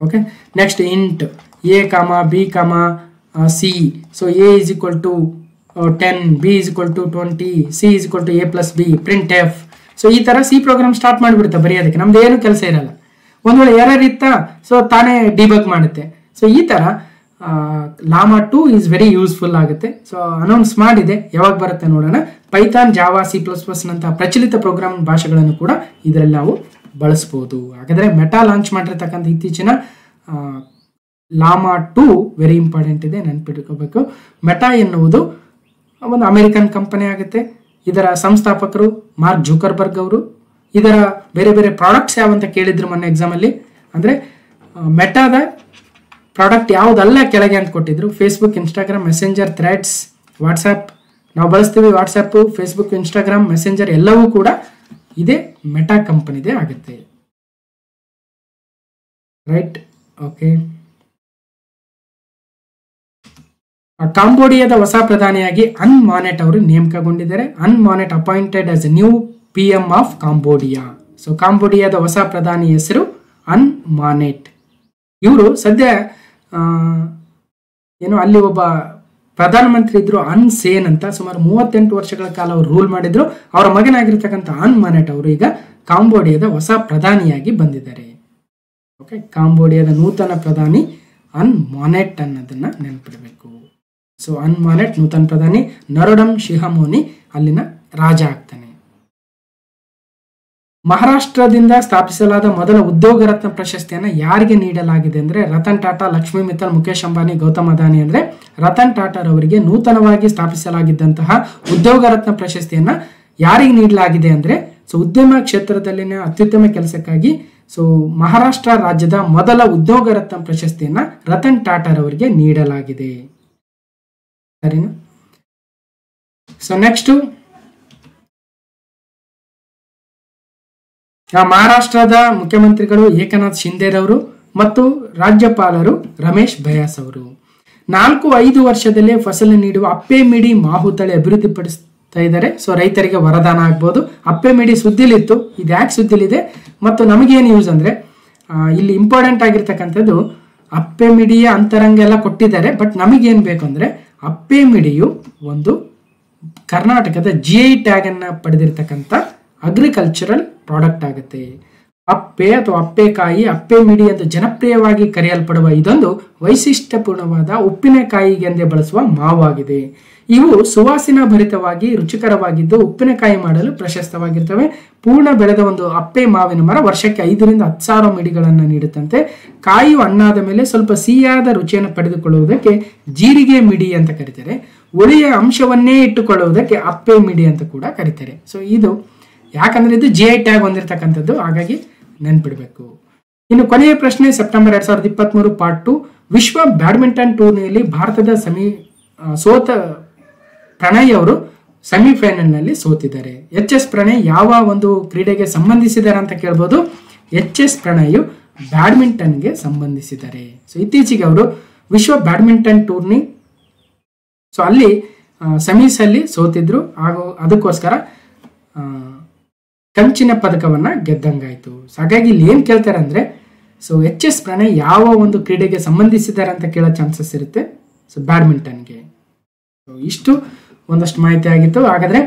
okay next int a comma b comma c so a is equal to ten b is equal to twenty c is equal to a plus b print F so ಈ ತರ ಸಿ ಪ್ರೋಗ್ರಾಮ್ ಸ್ಟಾರ್ಟ್ ಮಾಡಿಬಿಡುತ್ತೆ ಬರೆಯೋದಕ್ಕೆ. ನಮ್ದು ಏನು ಕೆಲಸ ಇರಲ್ಲ. ಒಂದ್ ವೇಳೆ ಎರರ್ ಇತ್ತ ಸೊ ತಾನೇ ಡಿಬಗ್ ಮಾಡುತ್ತೆ. ಸೊ ಈ ತರ Llama two is very useful ಆಗುತ್ತೆ. ಸೊ ಅನೌನ್ಸ್ ಮಾಡಿದೆ, ಯಾವಾಗ ಬರುತ್ತೆ ನೋಡೋಣ. Python Java C plus plus ನಂತಹ ಪ್ರಚಲಿತ ಪ್ರೋಗ್ರಾಮ್ ಭಾಷೆಗಳನ್ನು ಕೂಡ ಇದರಲ್ಲಿ ನಾವು ಬಳಸ್ಬೋದು. ಹಾಗಾದ್ರೆ ಮೆಟಾ ಲಾಂಚ್ ಮಾಡಿರ್ತಕ್ಕಂಥ ಇತ್ತೀಚಿನ ಲಾಮಾ ಟು ವೆರಿ ಇಂಪಾರ್ಟೆಂಟ್ ಇದೆ, ನೆನಪಿಟ್ಕೋಬೇಕು. ಮೆಟಾ ಎನ್ನುವುದು ಒಂದು ಅಮೆರಿಕನ್ ಕಂಪನಿ ಆಗುತ್ತೆ. ಇದರ ಸಂಸ್ಥಾಪಕರು ಮಾರ್ಕ್ ಜೂಕರ್ಬರ್ಗ್ ಅವರು. ಇದರ ಬೇರೆ ಬೇರೆ ಪ್ರಾಡಕ್ಟ್ಸ್ ಯಾವಂತ ಕೇಳಿದ್ರು ಮೊನ್ನೆ ಎಕ್ಸಾಮಲ್ಲಿ ಅಂದರೆ ಮೆಟಾದ ಪ್ರಾಡಕ್ಟ್ ಯಾವುದಲ್ಲ ಕೆಳಗೆ ಅಂತ ಕೊಟ್ಟಿದ್ರು. Facebook Instagram Messenger Threads WhatsApp ನಾವು ಬಳಸ್ತೀವಿ ವಾಟ್ಸಪ್ ಫೇಸ್ಬುಕ್ ಇನ್ಸ್ಟಾಗ್ರಾಮ್ ಮೆಸೆಂಜರ್ ಎಲ್ಲವೂ ಕೂಡ ಇದೇ ಮೆಟಾ ಕಂಪನಿದೇ ಆಗುತ್ತೆ. ರೈಟ್ ಓಕೆ ಕಾಂಬೋಡಿಯಾದ ಹೊಸ ಪ್ರಧಾನಿಯಾಗಿ ಅನ್ ಮಾನೆಟ್ ಅವರು ನೇಮಕಗೊಂಡಿದ್ದಾರೆ. Hun Manet appointed as new P M of Cambodia so ಕಾಂಬೋಡಿಯಾದ ಹೊಸ ಪ್ರಧಾನಿ ಹೆಸರು ಅನ್ ಮಾನೆಟ್ ಇವರು ಸದ್ಯ ಏನು ಅಲ್ಲಿ ಒಬ್ಬ ಪ್ರಧಾನಮಂತ್ರಿ ಇದ್ರು ಅನ್ ಸೇನ್ ಅಂತ, ಸುಮಾರು ಮೂವತ್ತೆಂಟು ವರ್ಷಗಳ ಕಾಲ ಅವರು ರೂಲ್ ಮಾಡಿದ್ರು. ಅವರ ಮಗನಾಗಿರ್ತಕ್ಕಂಥ ಅನ್ ಮಾನೆಟ್ ಅವರು ಈಗ ಕಾಂಬೋಡಿಯಾದ ಹೊಸ ಪ್ರಧಾನಿಯಾಗಿ ಬಂದಿದ್ದಾರೆ. ಓಕೆ ಕಾಂಬೋಡಿಯಾದ ನೂತನ ಪ್ರಧಾನಿ ಅನ್ ಮಾನೆಟ್ ಅನ್ನೋದನ್ನ ನೆನಪಿಡಬೇಕು. ಸೊ ಅನ್ ಮಾನೆಟ್ ನೂತನ ಪ್ರಧಾನಿ ನರೋಡಮ್ ಶಿಹಮೋನಿ ಅಲ್ಲಿನ ರಾಜ ಆಗ್ತಾನೆ. ಮಹಾರಾಷ್ಟ್ರದಿಂದ ಸ್ಥಾಪಿಸಲಾದ ಮೊದಲ ಉದ್ಯೋಗ ರತ್ನ ಪ್ರಶಸ್ತಿಯನ್ನ ಯಾರಿಗೆ ನೀಡಲಾಗಿದೆ ಅಂದ್ರೆ ರತನ್ ಟಾಟಾ, ಲಕ್ಷ್ಮೀ ಮಿತ್ತಲ್ ಮುಖೇಶ್ ಅಂಬಾನಿ, ಗೌತಮ್ ಅದಾನಿ ಅಂದ್ರೆ ರತನ್ ಟಾಟಾರವರಿಗೆ ನೂತನವಾಗಿ ಸ್ಥಾಪಿಸಲಾಗಿದ್ದಂತಹ ಉದ್ಯೋಗ ರತ್ನ ಪ್ರಶಸ್ತಿಯನ್ನ ಯಾರಿಗೆ ನೀಡಲಾಗಿದೆ ಅಂದ್ರೆ ಸೊ ಉದ್ಯಮ ಕ್ಷೇತ್ರದಲ್ಲಿನ ಅತ್ಯುತ್ತಮ ಕೆಲಸಕ್ಕಾಗಿ ಸೊ ಮಹಾರಾಷ್ಟ್ರ ರಾಜ್ಯದ ಮೊದಲ ಉದ್ಯೋಗ ರತ್ನ ಪ್ರಶಸ್ತಿಯನ್ನ ರತನ್ ಟಾಟಾರವರಿಗೆ ನೀಡಲಾಗಿದೆ. ಸರಿನಾ? ಸೊ ನೆಕ್ಸ್ಟ್ ಮಹಾರಾಷ್ಟ್ರದ ಮುಖ್ಯಮಂತ್ರಿಗಳು ಏಕನಾಥ್ ಶಿಂದೆರವರು ಮತ್ತು ರಾಜ್ಯಪಾಲರು ರಮೇಶ್ ಬಯಾಸ್ ಅವರು. ನಾಲ್ಕು ಐದು ವರ್ಷದಲ್ಲೇ ಫಸಲು ನೀಡುವ ಅಪ್ಪೆ ಮಿಡಿ ತಳಿ ಅಭಿವೃದ್ಧಿಪಡಿಸ್ತಾ ಇದ್ದಾರೆ. ಸೊ ರೈತರಿಗೆ ವರದಾನ ಆಗ್ಬೋದು. ಅಪ್ಪೆ ಮಿಡಿ ಸುದ್ದಿಲಿತ್ತು. ಇದು ಯಾಕೆ ಸುದ್ದಿಲಿದೆ? ಮತ್ತು ನಮಗೇನು ಯೂಸ್ ಅಂದರೆ ಇಲ್ಲಿ ಇಂಪಾರ್ಟೆಂಟ್ ಆಗಿರ್ತಕ್ಕಂಥದ್ದು, ಅಪ್ಪೆ ಮಿಡಿಯ ಅಂತರಂಗ ಎಲ್ಲ ಕೊಟ್ಟಿದ್ದಾರೆ. ಬಟ್ ನಮಗೇನು ಬೇಕು ಅಂದರೆ, ಅಪ್ಪೆ ಮಿಡಿಯು ಒಂದು ಕರ್ನಾಟಕದ ಜಿ ಐ ಟ್ಯಾಗನ್ನು ಪಡೆದಿರ್ತಕ್ಕಂಥ ಅಗ್ರಿಕಲ್ಚರಲ್ ಪ್ರಾಡಕ್ಟ್ ಆಗುತ್ತೆ. ಅಪ್ಪೆ ಅಥವಾ ಅಪ್ಪೆಕಾಯಿ ಅಪ್ಪೆ ಮಿಡಿ ಎಂದು ಜನಪ್ರಿಯವಾಗಿ ಕರೆಯಲ್ಪಡುವ ಇದೊಂದು ವೈಶಿಷ್ಟ್ಯಪೂರ್ಣವಾದ ಉಪ್ಪಿನಕಾಯಿಗೆಂದೇ ಬಳಸುವ ಮಾವಾಗಿದೆ. ಇವು ಸುವಾಸನ ಭರಿತವಾಗಿ ರುಚಿಕರವಾಗಿದ್ದು ಉಪ್ಪಿನಕಾಯಿ ಮಾಡಲು ಪ್ರಶಸ್ತವಾಗಿರ್ತವೆ. ಪೂರ್ಣ ಬೆಳೆದ ಒಂದು ಅಪ್ಪೆ ಮಾವಿನ ಮರ ವರ್ಷಕ್ಕೆ ಐದರಿಂದ ಹತ್ತು ಸಾವಿರ ಮಿಡಿಗಳನ್ನು ನೀಡುತ್ತಂತೆ. ಕಾಯಿಯು ಹಣ್ಣಾದ ಮೇಲೆ ಸ್ವಲ್ಪ ಸಿಹಿಯಾದ ರುಚಿಯನ್ನು ಪಡೆದುಕೊಳ್ಳುವುದಕ್ಕೆ ಜೀರಿಗೆ ಮಿಡಿ ಅಂತ ಕರೀತಾರೆ. ಉಳಿಯ ಅಂಶವನ್ನೇ ಇಟ್ಟುಕೊಳ್ಳುವುದಕ್ಕೆ ಅಪ್ಪೆ ಮಿಡಿ ಅಂತ ಕೂಡ ಕರೀತಾರೆ. ಸೊ ಇದು ಯಾಕಂದ್ರೆ ಇದು ಜಿ ಐ ಟ್ಯಾಗ್ ಹೊಂದಿರತಕ್ಕಂಥದ್ದು ಹಾಗಾಗಿ ನೆನ್ಪಿಡ್ಬೇಕು. ಇನ್ನು ಕೊನೆಯ ಪ್ರಶ್ನೆ, ಸೆಪ್ಟೆಂಬರ್ ಎರಡ್ ಸಾವಿರದ ಇಪ್ಪತ್ಮೂರು ಪಾರ್ಟ್ ಟು ವಿಶ್ವ ಬ್ಯಾಡ್ಮಿಂಟನ್ ಟೂರ್ನಿಯಲ್ಲಿ ಭಾರತದ ಸೆಮಿ ಸೋತ ಪ್ರಣಯ್ ಅವರು ಸೆಮಿಫೈನಲ್ನಲ್ಲಿ ಸೋತಿದ್ದಾರೆ. ಎಚ್ ಎಸ್ ಪ್ರಣಯ್ ಯಾವ ಒಂದು ಕ್ರೀಡೆಗೆ ಸಂಬಂಧಿಸಿದ್ದಾರೆ ಅಂತ ಕೇಳ್ಬೋದು. ಎಚ್ ಎಸ್ ಪ್ರಣಯ್ ಬ್ಯಾಡ್ಮಿಂಟನ್ಗೆ ಸಂಬಂಧಿಸಿದ್ದಾರೆ. ಸೊ ಇತ್ತೀಚೆಗೆ ಅವರು ವಿಶ್ವ ಬ್ಯಾಡ್ಮಿಂಟನ್ ಟೂರ್ನಿ ಸೊ ಅಲ್ಲಿ ಸೆಮೀಸ್ ಅಲ್ಲಿ ಸೋತಿದ್ರು. ಹಾಗೂ ಅದಕ್ಕೋಸ್ಕರ ಕಂಚಿನ ಪದಕವನ್ನ ಗೆದ್ದಂಗಾಯಿತು. ಸೊ ಹಾಗಾಗಿ ಇಲ್ಲಿ ಏನು ಕೇಳ್ತಾರೆ ಅಂದರೆ ಸೊ ಎಚ್ ಎಸ್ ಪ್ರಣಯ್ ಯಾವ ಒಂದು ಕ್ರೀಡೆಗೆ ಸಂಬಂಧಿಸಿದ್ದಾರೆ ಅಂತ ಕೇಳೋ ಚಾನ್ಸಸ್ ಇರುತ್ತೆ. ಸೊ ಬ್ಯಾಡ್ಮಿಂಟನ್ಗೆ ಸೊ ಇಷ್ಟು ಒಂದಷ್ಟು ಮಾಹಿತಿ ಆಗಿತ್ತು. ಹಾಗಾದ್ರೆ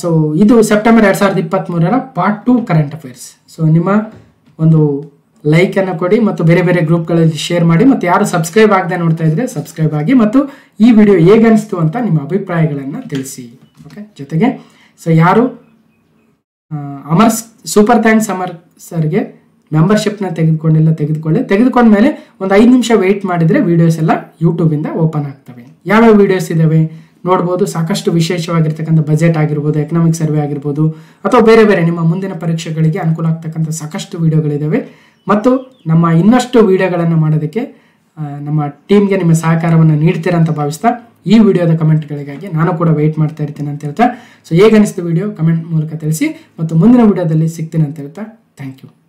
ಸೊ ಇದು ಸೆಪ್ಟೆಂಬರ್ ಎರಡು ಸಾವಿರದ ಇಪ್ಪತ್ತ್ ಮೂರರ part two current affairs so ನಿಮ್ಮ ಒಂದು ಲೈಕ್ ಅನ್ನು ಕೊಡಿ ಮತ್ತು ಬೇರೆ ಬೇರೆ ಗ್ರೂಪ್ಗಳಲ್ಲಿ ಶೇರ್ ಮಾಡಿ ಮತ್ತು ಯಾರು ಸಬ್ಸ್ಕ್ರೈಬ್ ಆಗದೆ ನೋಡ್ತಾ ಇದ್ರೆ ಸಬ್ಸ್ಕ್ರೈಬ್ ಆಗಿ ಮತ್ತು ಈ ವಿಡಿಯೋ ಹೇಗೆ ಅನಿಸ್ತು ಅಂತ ನಿಮ್ಮ ಅಭಿಪ್ರಾಯಗಳನ್ನು ತಿಳಿಸಿ. ಓಕೆ ಜೊತೆಗೆ ಸೊ ಯಾರು ಅಮರ್ ಸೂಪರ್ ಥ್ಯಾಂಕ್ಸ್ ಅಮರ್ ಸರ್ಗೆ ಮೆಂಬರ್ಶಿಪ್ನ ತೆಗೆದುಕೊಂಡಿಲ್ಲ, ತೆಗೆದುಕೊಳ್ಳಿ. ತೆಗೆದುಕೊಂಡ ಮೇಲೆ ಒಂದು ಐದು ನಿಮಿಷ ವೆಯ್ಟ್ ಮಾಡಿದರೆ ವಿಡಿಯೋಸ್ ಎಲ್ಲ ಯೂಟ್ಯೂಬಿಂದ ಓಪನ್ ಆಗ್ತವೆ. ಯಾವ್ಯಾವ ವಿಡಿಯೋಸ್ ಇದಾವೆ ನೋಡ್ಬೋದು. ಸಾಕಷ್ಟು ವಿಶೇಷವಾಗಿರ್ತಕ್ಕಂಥ ಬಜೆಟ್ ಆಗಿರ್ಬೋದು ಎಕನಾಮಿಕ್ ಸರ್ವೆ ಆಗಿರ್ಬೋದು, ಅಥವಾ ಬೇರೆ ಬೇರೆ ನಿಮ್ಮ ಮುಂದಿನ ಪರೀಕ್ಷೆಗಳಿಗೆ ಅನುಕೂಲ ಆಗ್ತಕ್ಕಂಥ ಸಾಕಷ್ಟು ವಿಡಿಯೋಗಳಿದ್ದಾವೆ ಮತ್ತು ನಮ್ಮ ಇನ್ನಷ್ಟು ವಿಡಿಯೋಗಳನ್ನು ಮಾಡೋದಕ್ಕೆ ನಮ್ಮ ಟೀಮ್ಗೆ ನಿಮ್ಮ ಸಹಕಾರವನ್ನು ನೀಡ್ತೀರಾ ಅಂತ ಭಾವಿಸ್ತಾ ಈ ವಿಡಿಯೋದ ಕಮೆಂಟ್ಗಳಿಗಾಗಿ ನಾನು ಕೂಡ ವೆಯ್ಟ್ ಮಾಡ್ತಾ ಇರ್ತೀನಿ ಅಂತ ಹೇಳ್ತಾ. ಸೊ ಹೇಗೆ ಅನಿಸ್ತು ವಿಡಿಯೋ ಕಮೆಂಟ್ ಮೂಲಕ ತಿಳಿಸಿ. ಮತ್ತು ಮುಂದಿನ ವಿಡಿಯೋದಲ್ಲಿ ಸಿಗ್ತೀನಿ ಅಂತ ಹೇಳ್ತಾ. Thank you